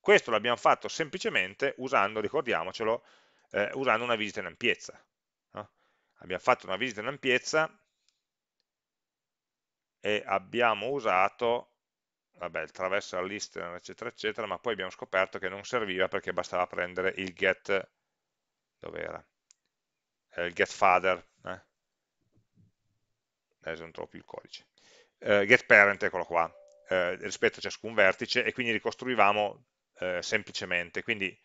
Speaker 1: Questo l'abbiamo fatto semplicemente usando, ricordiamocelo, eh, usando una visita in ampiezza. No? Abbiamo fatto una visita in ampiezza e abbiamo usato vabbè, il traversal listener, eccetera, eccetera, ma poi abbiamo scoperto che non serviva perché bastava prendere il get, dove era? Eh, il get father? Adesso non trovo più il codice, eh, getParent, eccolo qua, eh, rispetto a ciascun vertice e quindi ricostruivamo eh, semplicemente, quindi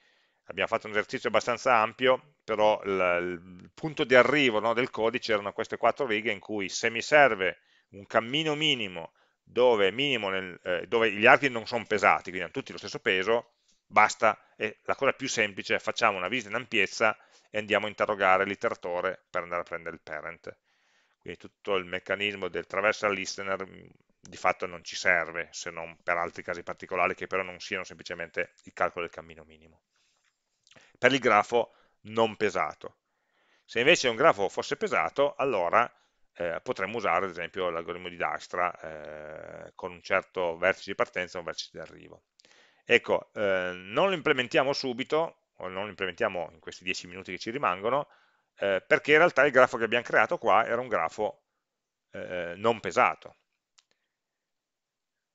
Speaker 1: abbiamo fatto un esercizio abbastanza ampio, però il, il punto di arrivo no, del codice erano queste quattro righe in cui se mi serve un cammino minimo dove, minimo nel, eh, dove gli archi non sono pesati, quindi hanno tutti lo stesso peso, basta, e la cosa più semplice è facciamo una visita in ampiezza e andiamo a interrogare l'iteratore per andare a prendere il parent quindi tutto il meccanismo del traversal listener mm, di fatto non ci serve se non per altri casi particolari che però non siano semplicemente il calcolo del cammino minimo. Per il grafo non pesato. Se invece un grafo fosse pesato, allora eh, potremmo usare ad esempio l'algoritmo di Dijkstra eh, con un certo vertice di partenza e un vertice di arrivo. Ecco, eh, non lo implementiamo subito, o non lo implementiamo in questi 10 minuti che ci rimangono, eh, perché in realtà il grafo che abbiamo creato qua era un grafo eh, non pesato,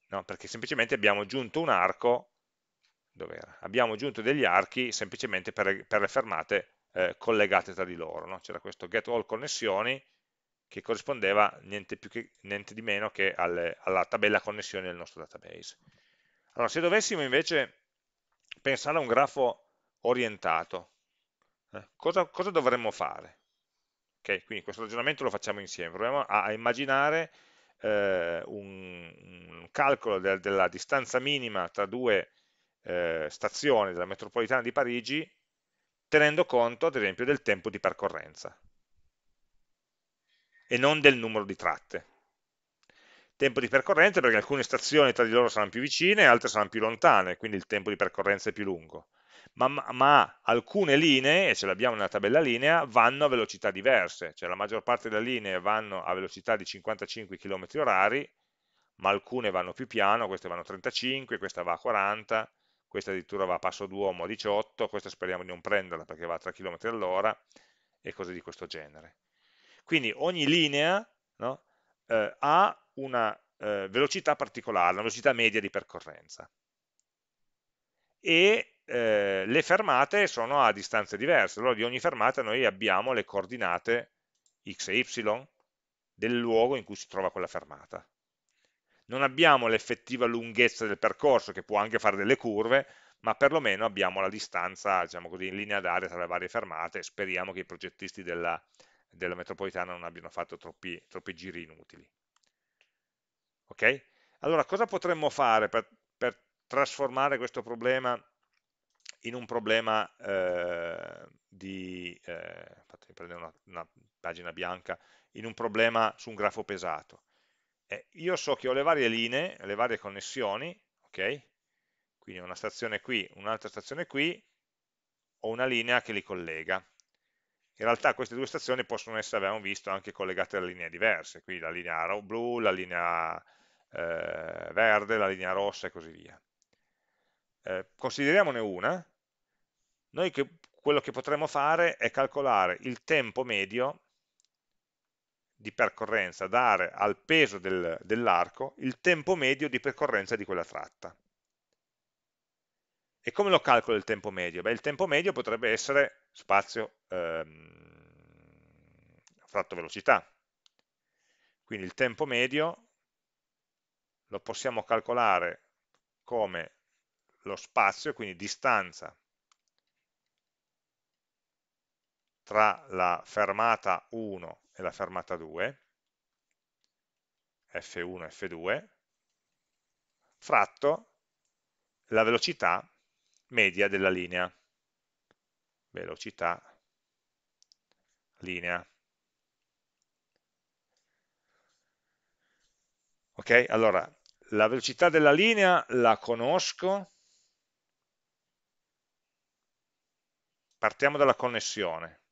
Speaker 1: no? perché semplicemente abbiamo aggiunto un arco, dov'era? Abbiamo aggiunto degli archi semplicemente per, per le fermate eh, collegate tra di loro, no? c'era questo get all connessioni che corrispondeva niente, che, niente di meno che alle, alla tabella connessioni del nostro database. Allora, se dovessimo invece pensare a un grafo orientato, eh, cosa, cosa, dovremmo fare? Okay, quindi questo ragionamento lo facciamo insieme, proviamo a, a immaginare eh, un, un, calcolo de della distanza minima tra due eh, stazioni della metropolitana di Parigi tenendo conto ad esempio del tempo di percorrenza e non del numero di tratte. Tempo di percorrenza perché alcune stazioni tra di loro saranno più vicine altre saranno più lontane quindi il tempo di percorrenza è più lungo ma, ma, alcune linee, e ce l'abbiamo nella tabella linea, vanno a velocità diverse, cioè la maggior parte delle linee vanno a velocità di 55 km orari, ma alcune vanno più piano, queste vanno a 35, questa va a 40, questa addirittura va a passo d'uomo a 18, questa speriamo di non prenderla perché va a 3 km all'ora, e cose di questo genere. Quindi ogni linea no, eh, ha una eh, velocità particolare, una velocità media di percorrenza. E eh, le fermate sono a distanze diverse, allora di ogni fermata noi abbiamo le coordinate x e y del luogo in cui si trova quella fermata. Non abbiamo l'effettiva lunghezza del percorso, che può anche fare delle curve, ma perlomeno abbiamo la distanza, diciamo così, in linea d'aria tra le varie fermate, speriamo che i progettisti della, della metropolitana non abbiano fatto troppi, troppi giri inutili. Ok? Allora, cosa potremmo fare per, per trasformare questo problema in un problema eh, di, eh, fatemi prendere una, una, pagina bianca, in un problema su un grafo pesato. Eh, io so che ho le varie linee, le varie connessioni, ok? Quindi una stazione qui, un'altra stazione qui, ho una linea che li collega. In realtà queste due stazioni possono essere, abbiamo visto, anche collegate da linee diverse, qui la linea blu, la linea eh, verde, la linea rossa e così via. Eh, consideriamone una, noi che, quello che potremmo fare è calcolare il tempo medio di percorrenza, dare al peso del, dell'arco il tempo medio di percorrenza di quella tratta. E come lo calcolo il tempo medio? Beh, il tempo medio potrebbe essere spazio ehm, fratto velocità. Quindi il tempo medio lo possiamo calcolare come lo spazio, quindi distanza tra la fermata 1 e la fermata 2, F1 e F2, fratto la velocità media della linea. Velocità linea. Ok, allora la velocità della linea la conosco, partiamo dalla connessione.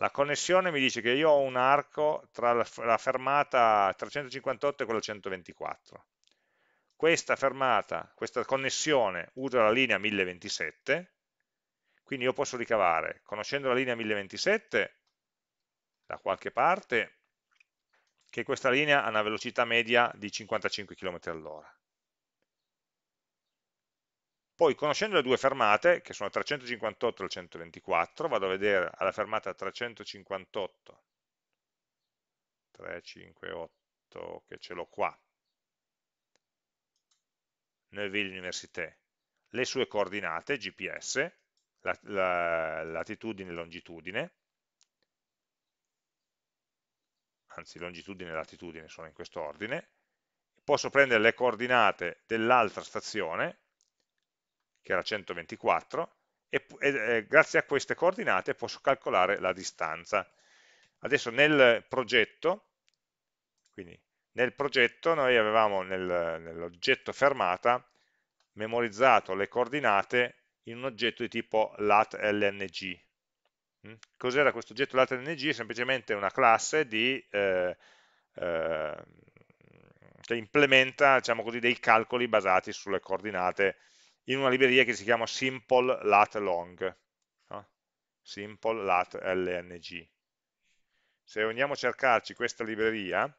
Speaker 1: La connessione mi dice che io ho un arco tra la, fermata 358 e quella 124. Questa fermata, questa connessione usa la linea 1027, quindi io posso ricavare, conoscendo la linea 1027, da qualche parte, che questa linea ha una velocità media di 55 km all'ora. Poi conoscendo le due fermate, che sono 358 e il 124, vado a vedere alla fermata 358, 358 che ce l'ho qua, Neuville Université, le sue coordinate GPS, la, la, latitudine e longitudine, anzi longitudine e latitudine sono in questo ordine, posso prendere le coordinate dell'altra stazione, che era 124, e, e, grazie a queste coordinate posso calcolare la distanza. Adesso nel progetto, quindi nel progetto noi avevamo nel, nell'oggetto fermata memorizzato le coordinate in un oggetto di tipo lat.lng. Mm? Cos'era questo oggetto lat.lng? Semplicemente una classe di, eh, eh, che implementa diciamo così, dei calcoli basati sulle coordinate in una libreria che si chiama simple lat long, no? simple lat lng. Se andiamo a cercarci questa libreria,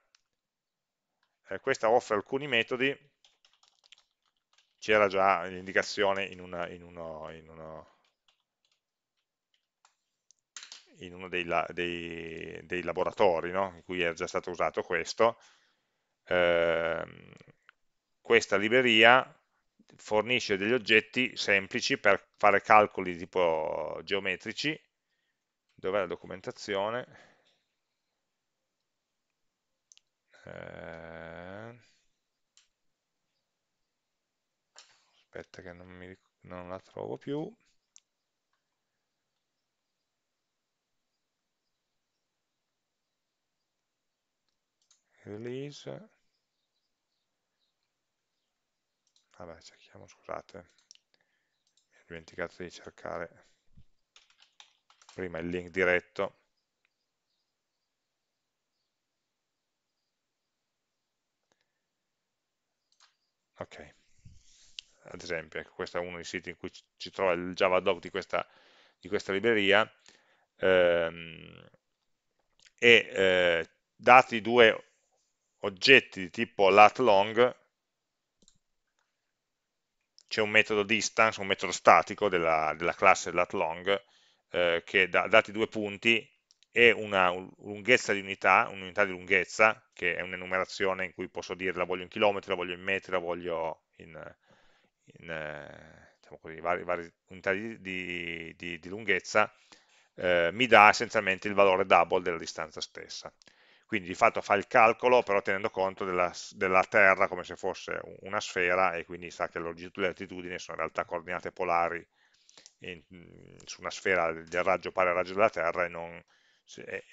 Speaker 1: eh, questa offre alcuni metodi, c'era già l'indicazione in, in, uno, in, in uno dei, dei, dei laboratori no? in cui è già stato usato questo, eh, questa libreria fornisce degli oggetti semplici per fare calcoli tipo geometrici. Dov'è la documentazione? Eh, aspetta che non, mi, non la trovo più. Release. Vabbè cerchiamo, scusate, mi ho dimenticato di cercare prima il link diretto, ok, ad esempio, ecco, questo è uno dei siti in cui ci trova il Javadoc di questa, di questa libreria, ehm, e eh, dati due oggetti di tipo lat_long, c'è un metodo distance, un metodo statico della, della classe lat_long, eh, che da, dati due punti e una lunghezza di unità, un'unità di lunghezza, che è un'enumerazione in cui posso dire la voglio in chilometri, la voglio in metri, la voglio in, in eh, diciamo così, varie, varie, unità di, di, di, di lunghezza, eh, mi dà essenzialmente il valore double della distanza stessa. Quindi di fatto fa il calcolo però tenendo conto della, della Terra come se fosse una sfera e quindi sa che le longitudini e le latitudini sono in realtà coordinate polari in, su una sfera del raggio pari al raggio della Terra e non,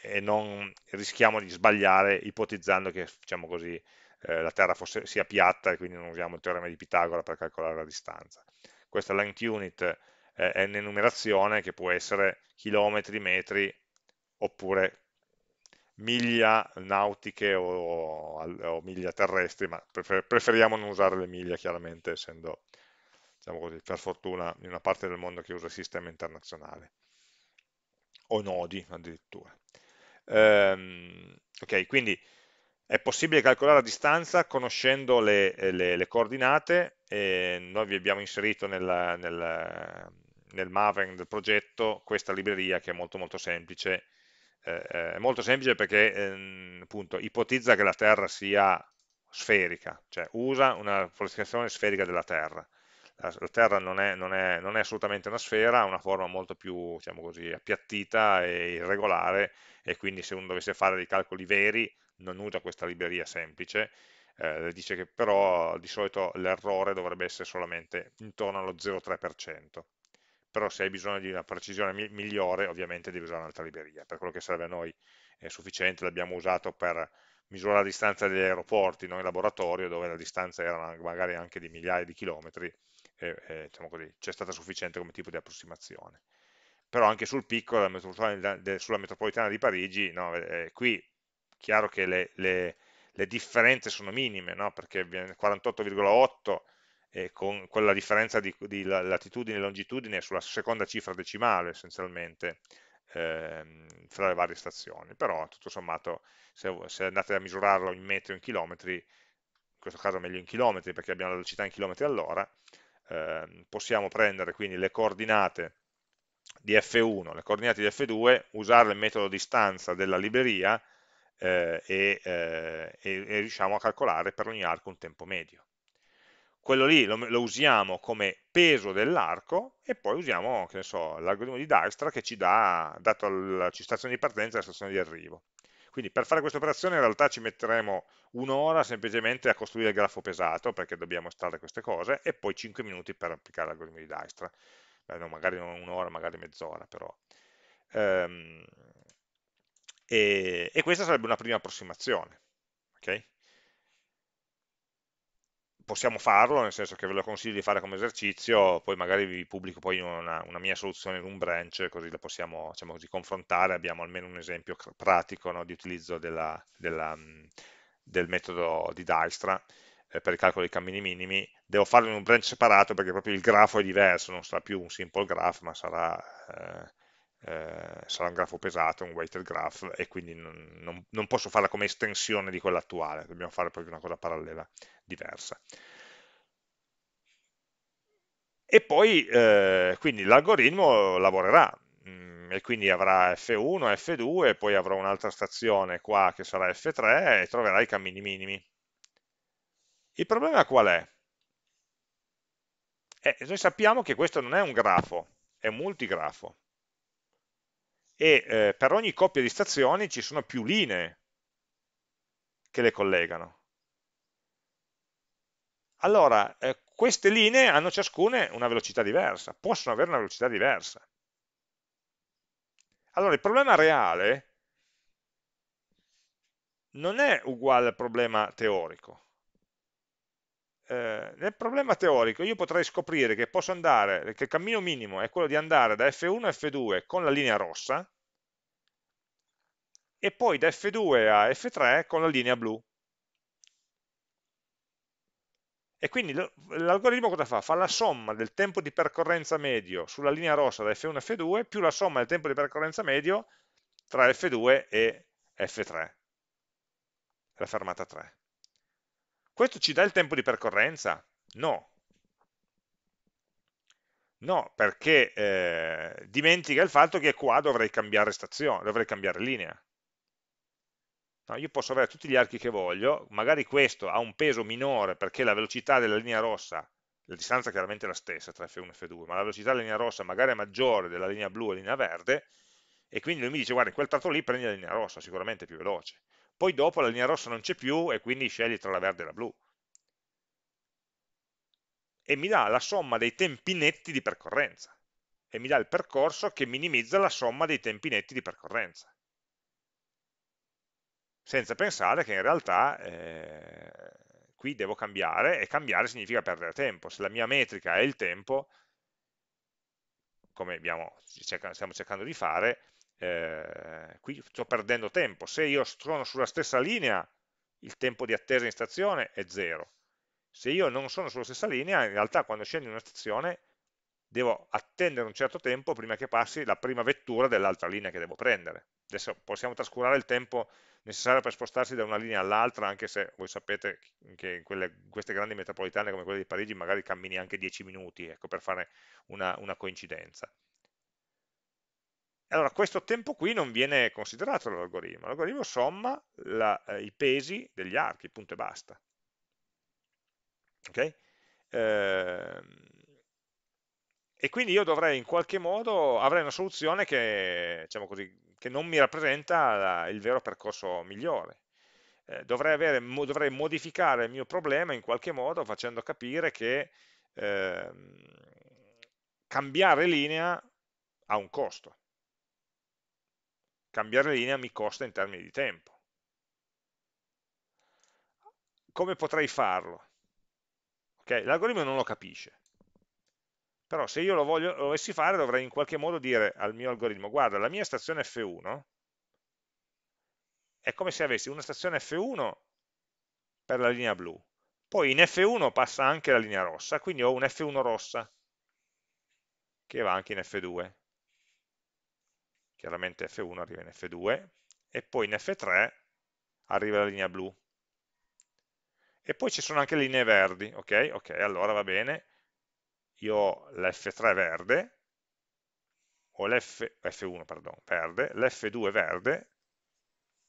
Speaker 1: e non rischiamo di sbagliare ipotizzando che diciamo così, eh, la Terra fosse, sia piatta e quindi non usiamo il teorema di Pitagora per calcolare la distanza. Questa length unit eh, è un'enumerazione che può essere chilometri, metri oppure miglia nautiche o, o, miglia terrestri, ma preferiamo non usare le miglia chiaramente, essendo, diciamo così, per fortuna in una parte del mondo che usa sistema internazionale, o nodi addirittura. Ehm, ok, quindi è possibile calcolare a distanza conoscendo le, le, le coordinate, noi vi abbiamo inserito nel, nel, nel Maven del progetto questa libreria che è molto molto semplice, eh, eh, è molto semplice perché ehm, appunto ipotizza che la Terra sia sferica, cioè usa una proiezione sferica della Terra. La, la Terra non è, non, è, non è, assolutamente una sfera, ha una forma molto più diciamo così, appiattita e irregolare e quindi se uno dovesse fare dei calcoli veri non usa questa libreria semplice, eh, dice che però di solito l'errore dovrebbe essere solamente intorno allo 0,3% però se hai bisogno di una precisione mi migliore ovviamente devi usare un'altra libreria, per quello che serve a noi è sufficiente, l'abbiamo usato per misurare la distanza degli aeroporti, noi in laboratorio dove la distanza era magari anche di migliaia di chilometri, e, e diciamo c'è stata sufficiente come tipo di approssimazione. Però anche sul picco, sulla metropolitana di Parigi, no, eh, qui chiaro che le, le, le differenze sono minime, no? perché 48,8 e con quella differenza di, di latitudine e longitudine sulla seconda cifra decimale essenzialmente ehm, fra le varie stazioni, però tutto sommato se, se, andate a misurarlo in metri o in chilometri, in questo caso meglio in chilometri perché abbiamo la velocità in chilometri all'ora, ehm, possiamo prendere quindi le coordinate di F1, le coordinate di F2, usare il metodo distanza della libreria eh, e, eh, e, e riusciamo a calcolare per ogni arco un tempo medio quello lì lo, lo usiamo come peso dell'arco e poi usiamo so, l'algoritmo di Dijkstra che ci dà, dato la stazione di partenza e la stazione di arrivo. Quindi per fare questa operazione in realtà ci metteremo un'ora semplicemente a costruire il grafo pesato perché dobbiamo estrarre queste cose e poi 5 minuti per applicare l'algoritmo di Dijkstra. Eh, no, magari non un'ora, magari mezz'ora però. Ehm, e, e, questa sarebbe una prima approssimazione. Okay? Possiamo farlo, nel senso che ve lo consiglio di fare come esercizio, poi magari vi pubblico poi una, una mia soluzione in un branch, così la possiamo diciamo così, confrontare, abbiamo almeno un esempio pratico no, di utilizzo della, della, del metodo di Dijkstra eh, per il calcolo dei cammini minimi. Devo farlo in un branch separato perché proprio il grafo è diverso, non sarà più un simple graph, ma sarà... Eh, eh, sarà un grafo pesato, un weighted graph e quindi non, non, non posso farla come estensione di quella attuale, dobbiamo fare proprio una cosa parallela diversa. E poi eh, quindi l'algoritmo lavorerà mh, mm, e quindi avrà F1, F2 e poi avrà un'altra stazione qua che sarà F3 e troverà i cammini minimi. Il problema qual è? Eh, noi sappiamo che questo non è un grafo, è un multigrafo e eh, per ogni coppia di stazioni ci sono più linee che le collegano. Allora, eh, queste linee hanno ciascune una velocità diversa, possono avere una velocità diversa. Allora il problema reale non è uguale al problema teorico. Eh, nel problema teorico io potrei scoprire che posso andare, che il cammino minimo è quello di andare da F1 a F2 con la linea rossa e poi da F2 a F3 con la linea blu. E quindi l'algoritmo cosa fa? Fa la somma del tempo di percorrenza medio sulla linea rossa da F1 a F2 più la somma del tempo di percorrenza medio tra F2 e F3, la fermata 3. Questo ci dà il tempo di percorrenza? No. No, perché eh, dimentica il fatto che qua dovrei cambiare stazione, dovrei cambiare linea. No, io posso avere tutti gli archi che voglio, magari questo ha un peso minore perché la velocità della linea rossa, la distanza chiaramente è la stessa tra F1 e F2, ma la velocità della linea rossa magari è maggiore della linea blu e linea verde, e quindi lui mi dice guarda in quel tratto lì prendi la linea rossa, sicuramente è più veloce. Poi dopo la linea rossa non c'è più e quindi scegli tra la verde e la blu. E mi dà la somma dei tempi netti di percorrenza. E mi dà il percorso che minimizza la somma dei tempi netti di percorrenza senza pensare che in realtà eh, qui devo cambiare e cambiare significa perdere tempo. Se la mia metrica è il tempo, come abbiamo, stiamo cercando di fare, eh, qui sto perdendo tempo. Se io sono sulla stessa linea, il tempo di attesa in stazione è zero. Se io non sono sulla stessa linea, in realtà quando scendo in una stazione devo attendere un certo tempo prima che passi la prima vettura dell'altra linea che devo prendere. Adesso possiamo trascurare il tempo necessario per spostarsi da una linea all'altra, anche se voi sapete che in, quelle, queste grandi metropolitane come quelle di Parigi magari cammini anche 10 minuti, ecco, per fare una, una coincidenza. Allora, questo tempo qui non viene considerato dall'algoritmo, l'algoritmo somma la, eh, i pesi degli archi, punto e basta. Ok? Eh, e quindi io dovrei in qualche modo, avrei una soluzione che, diciamo così, che non mi rappresenta la, il vero percorso migliore. Eh, dovrei, avere, mo, dovrei, modificare il mio problema in qualche modo facendo capire che eh, cambiare linea ha un costo. Cambiare linea mi costa in termini di tempo. Come potrei farlo? Okay, L'algoritmo non lo capisce però se io lo, voglio, lo volessi fare dovrei in qualche modo dire al mio algoritmo, guarda, la mia stazione F1 è come se avessi una stazione F1 per la linea blu, poi in F1 passa anche la linea rossa, quindi ho un F1 rossa che va anche in F2. Chiaramente F1 arriva in F2 e poi in F3 arriva la linea blu. E poi ci sono anche linee verdi, ok? Ok, allora va bene io ho l'F3 verde, o l'F1 pardon, verde, l'F2 verde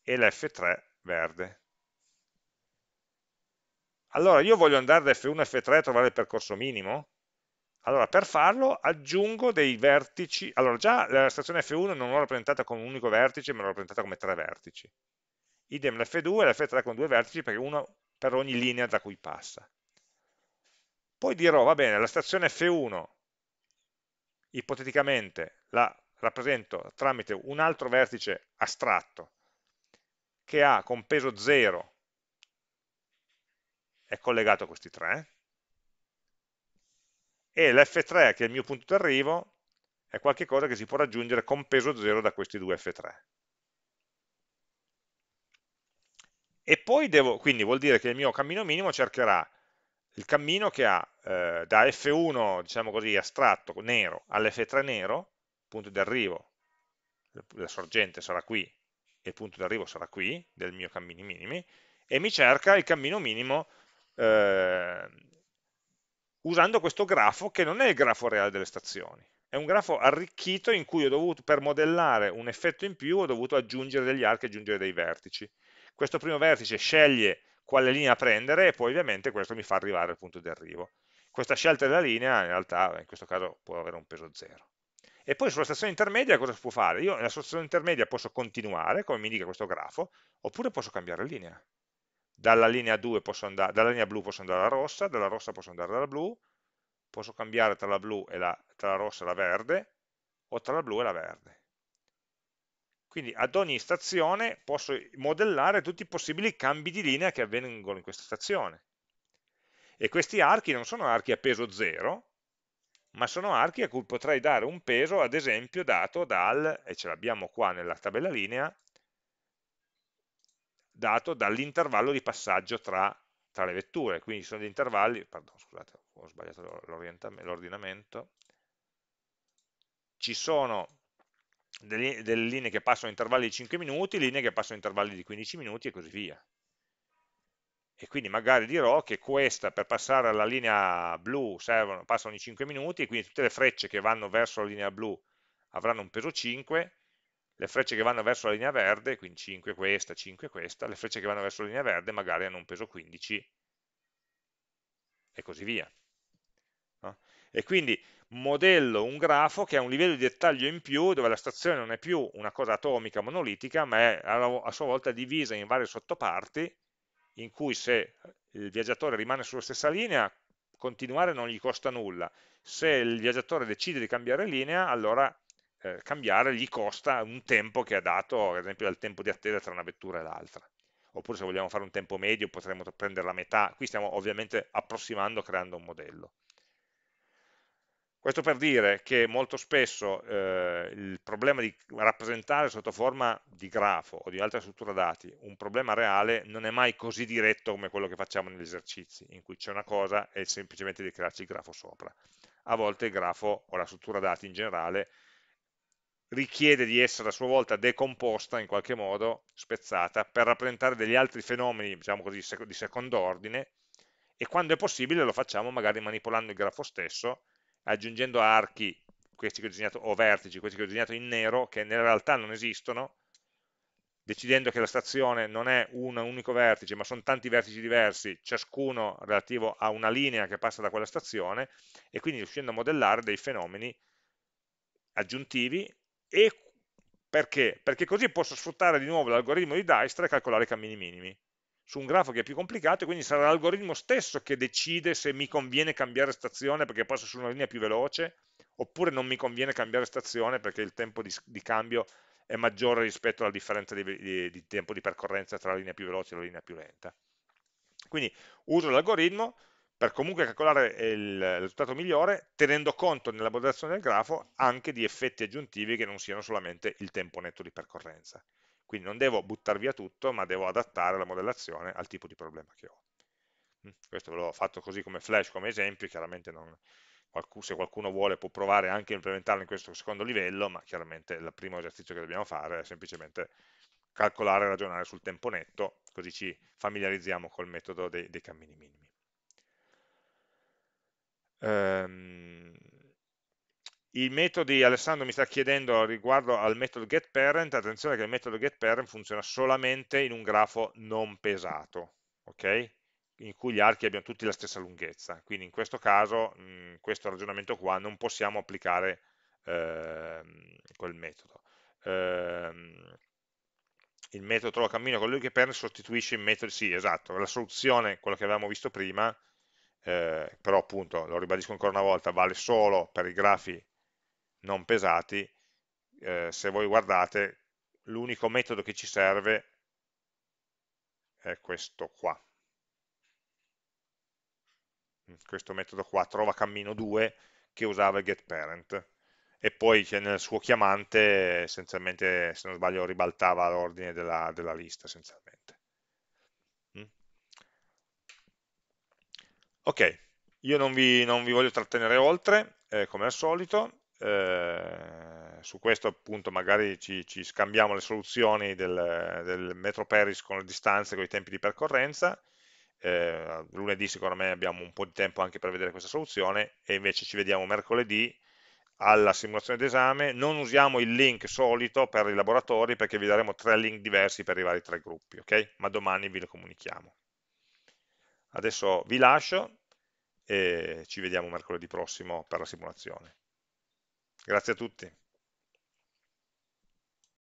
Speaker 1: e l'F3 verde. Allora io voglio andare da F1 a F3 a trovare il percorso minimo? Allora per farlo aggiungo dei vertici, allora già la stazione F1 non l'ho rappresentata con un unico vertice, ma l'ho rappresentata come tre vertici. Idem l'F2 e l'F3 con due vertici perché uno per ogni linea da cui passa. Poi dirò, va bene, la stazione F1 ipoteticamente la rappresento tramite un altro vertice astratto che ha con peso 0 è collegato a questi tre e l'F3 che è il mio punto d'arrivo è qualcosa che si può raggiungere con peso 0 da questi due F3 e poi devo, quindi vuol dire che il mio cammino minimo cercherà il cammino che ha eh, da F1, diciamo così, astratto, nero, all'F3 nero, punto di arrivo, la sorgente sarà qui e il punto di arrivo sarà qui, del mio cammini minimi, e mi cerca il cammino minimo eh, usando questo grafo che non è il grafo reale delle stazioni, è un grafo arricchito in cui dovuto, per modellare un effetto in più, ho dovuto aggiungere degli archi, aggiungere dei vertici. Questo primo vertice sceglie quale linea prendere e poi ovviamente questo mi fa arrivare al punto di arrivo. Questa scelta della linea in realtà in questo caso può avere un peso 0. E poi sulla stazione intermedia cosa si può fare? Io nella stazione intermedia posso continuare, come mi indica questo grafo, oppure posso cambiare linea. Dalla linea, andare, dalla linea, blu posso andare alla rossa, dalla rossa posso andare alla blu, posso cambiare tra la blu e la, tra la rossa e la verde, o tra la blu e la verde. Quindi ad ogni stazione posso modellare tutti i possibili cambi di linea che avvengono in questa stazione. E questi archi non sono archi a peso zero, ma sono archi a cui potrei dare un peso, ad esempio, dato dal, e ce l'abbiamo qua nella tabella linea, dato dall'intervallo di passaggio tra, tra, le vetture. Quindi sono degli intervalli, pardon, scusate, ho sbagliato l'ordinamento, ci sono delle, delle linee che passano intervalli di 5 minuti, linee che passano intervalli di 15 minuti e così via. E quindi magari dirò che questa per passare alla linea blu servono, passano i 5 minuti e quindi tutte le frecce che vanno verso la linea blu avranno un peso 5, le frecce che vanno verso la linea verde, quindi 5 questa, 5 questa, le frecce che vanno verso la linea verde magari hanno un peso 15 e così via. No? E quindi modello un grafo che ha un livello di dettaglio in più, dove la stazione non è più una cosa atomica, monolitica, ma è a sua volta divisa in varie sottoparti, in cui se il viaggiatore rimane sulla stessa linea, continuare non gli costa nulla. Se il viaggiatore decide di cambiare linea, allora eh, cambiare gli costa un tempo che ha dato, ad esempio, il tempo di attesa tra una vettura e l'altra. Oppure se vogliamo fare un tempo medio potremmo prendere la metà. Qui stiamo ovviamente approssimando creando un modello. Questo per dire che molto spesso eh, il problema di rappresentare sotto forma di grafo o di altra struttura dati un problema reale non è mai così diretto come quello che facciamo negli esercizi, in cui c'è una cosa e semplicemente di crearci il grafo sopra. A volte il grafo o la struttura dati in generale richiede di essere a sua volta decomposta in qualche modo, spezzata, per rappresentare degli altri fenomeni, diciamo così, di secondo ordine, e quando è possibile lo facciamo magari manipolando il grafo stesso, aggiungendo archi, questi che ho disegnato, o vertici, questi che ho disegnato in nero, che in realtà non esistono, decidendo che la stazione non è un unico vertice, ma sono tanti vertici diversi, ciascuno relativo a una linea che passa da quella stazione, e quindi riuscendo a modellare dei fenomeni aggiuntivi, e perché? Perché così posso sfruttare di nuovo l'algoritmo di Dijkstra e calcolare i cammini minimi su un grafo che è più complicato e quindi sarà l'algoritmo stesso che decide se mi conviene cambiare stazione perché passo su una linea più veloce oppure non mi conviene cambiare stazione perché il tempo di, di cambio è maggiore rispetto alla differenza di, di, di, tempo di percorrenza tra la linea più veloce e la linea più lenta. Quindi uso l'algoritmo per comunque calcolare il, risultato migliore tenendo conto nell'elaborazione del grafo anche di effetti aggiuntivi che non siano solamente il tempo netto di percorrenza. Quindi non devo buttare via tutto, ma devo adattare la modellazione al tipo di problema che ho. Mm, questo ve l'ho fatto così come flash, come esempio, chiaramente non, se qualcuno vuole può provare anche a implementarlo in questo secondo livello, ma chiaramente il primo esercizio che dobbiamo fare è semplicemente calcolare e ragionare sul tempo netto, così ci familiarizziamo col metodo dei, dei cammini minimi. Um, i metodi, Alessandro mi sta chiedendo riguardo al metodo getParent, attenzione che il metodo getParent funziona solamente in un grafo non pesato, ok? in cui gli archi abbiano tutti la stessa lunghezza, quindi in questo caso, in questo ragionamento qua, non possiamo applicare eh, quel metodo. Eh, il metodo trova cammino con lui che per sostituisce i metodi, sì esatto, la soluzione, quello che avevamo visto prima, eh, però appunto, lo ribadisco ancora una volta, vale solo per i grafi non pesati, eh, se voi guardate, l'unico metodo che ci serve è questo qua. Mm, questo metodo qua, trova cammino 2, che usava il getParent. E poi nel suo chiamante, essenzialmente, se non sbaglio, ribaltava l'ordine della, della, lista, essenzialmente. Ok, io non vi, non vi voglio trattenere oltre, eh, come al solito, eh, su questo appunto magari ci, ci scambiamo le soluzioni del, del, metro Paris con le distanze, con i tempi di percorrenza, eh, lunedì secondo me abbiamo un po' di tempo anche per vedere questa soluzione e invece ci vediamo mercoledì alla simulazione d'esame, non usiamo il link solito per i laboratori perché vi daremo tre link diversi per i vari tre gruppi, ok? Ma domani vi lo comunichiamo. Adesso vi lascio e ci vediamo mercoledì prossimo per la simulazione. Grazie a tutti.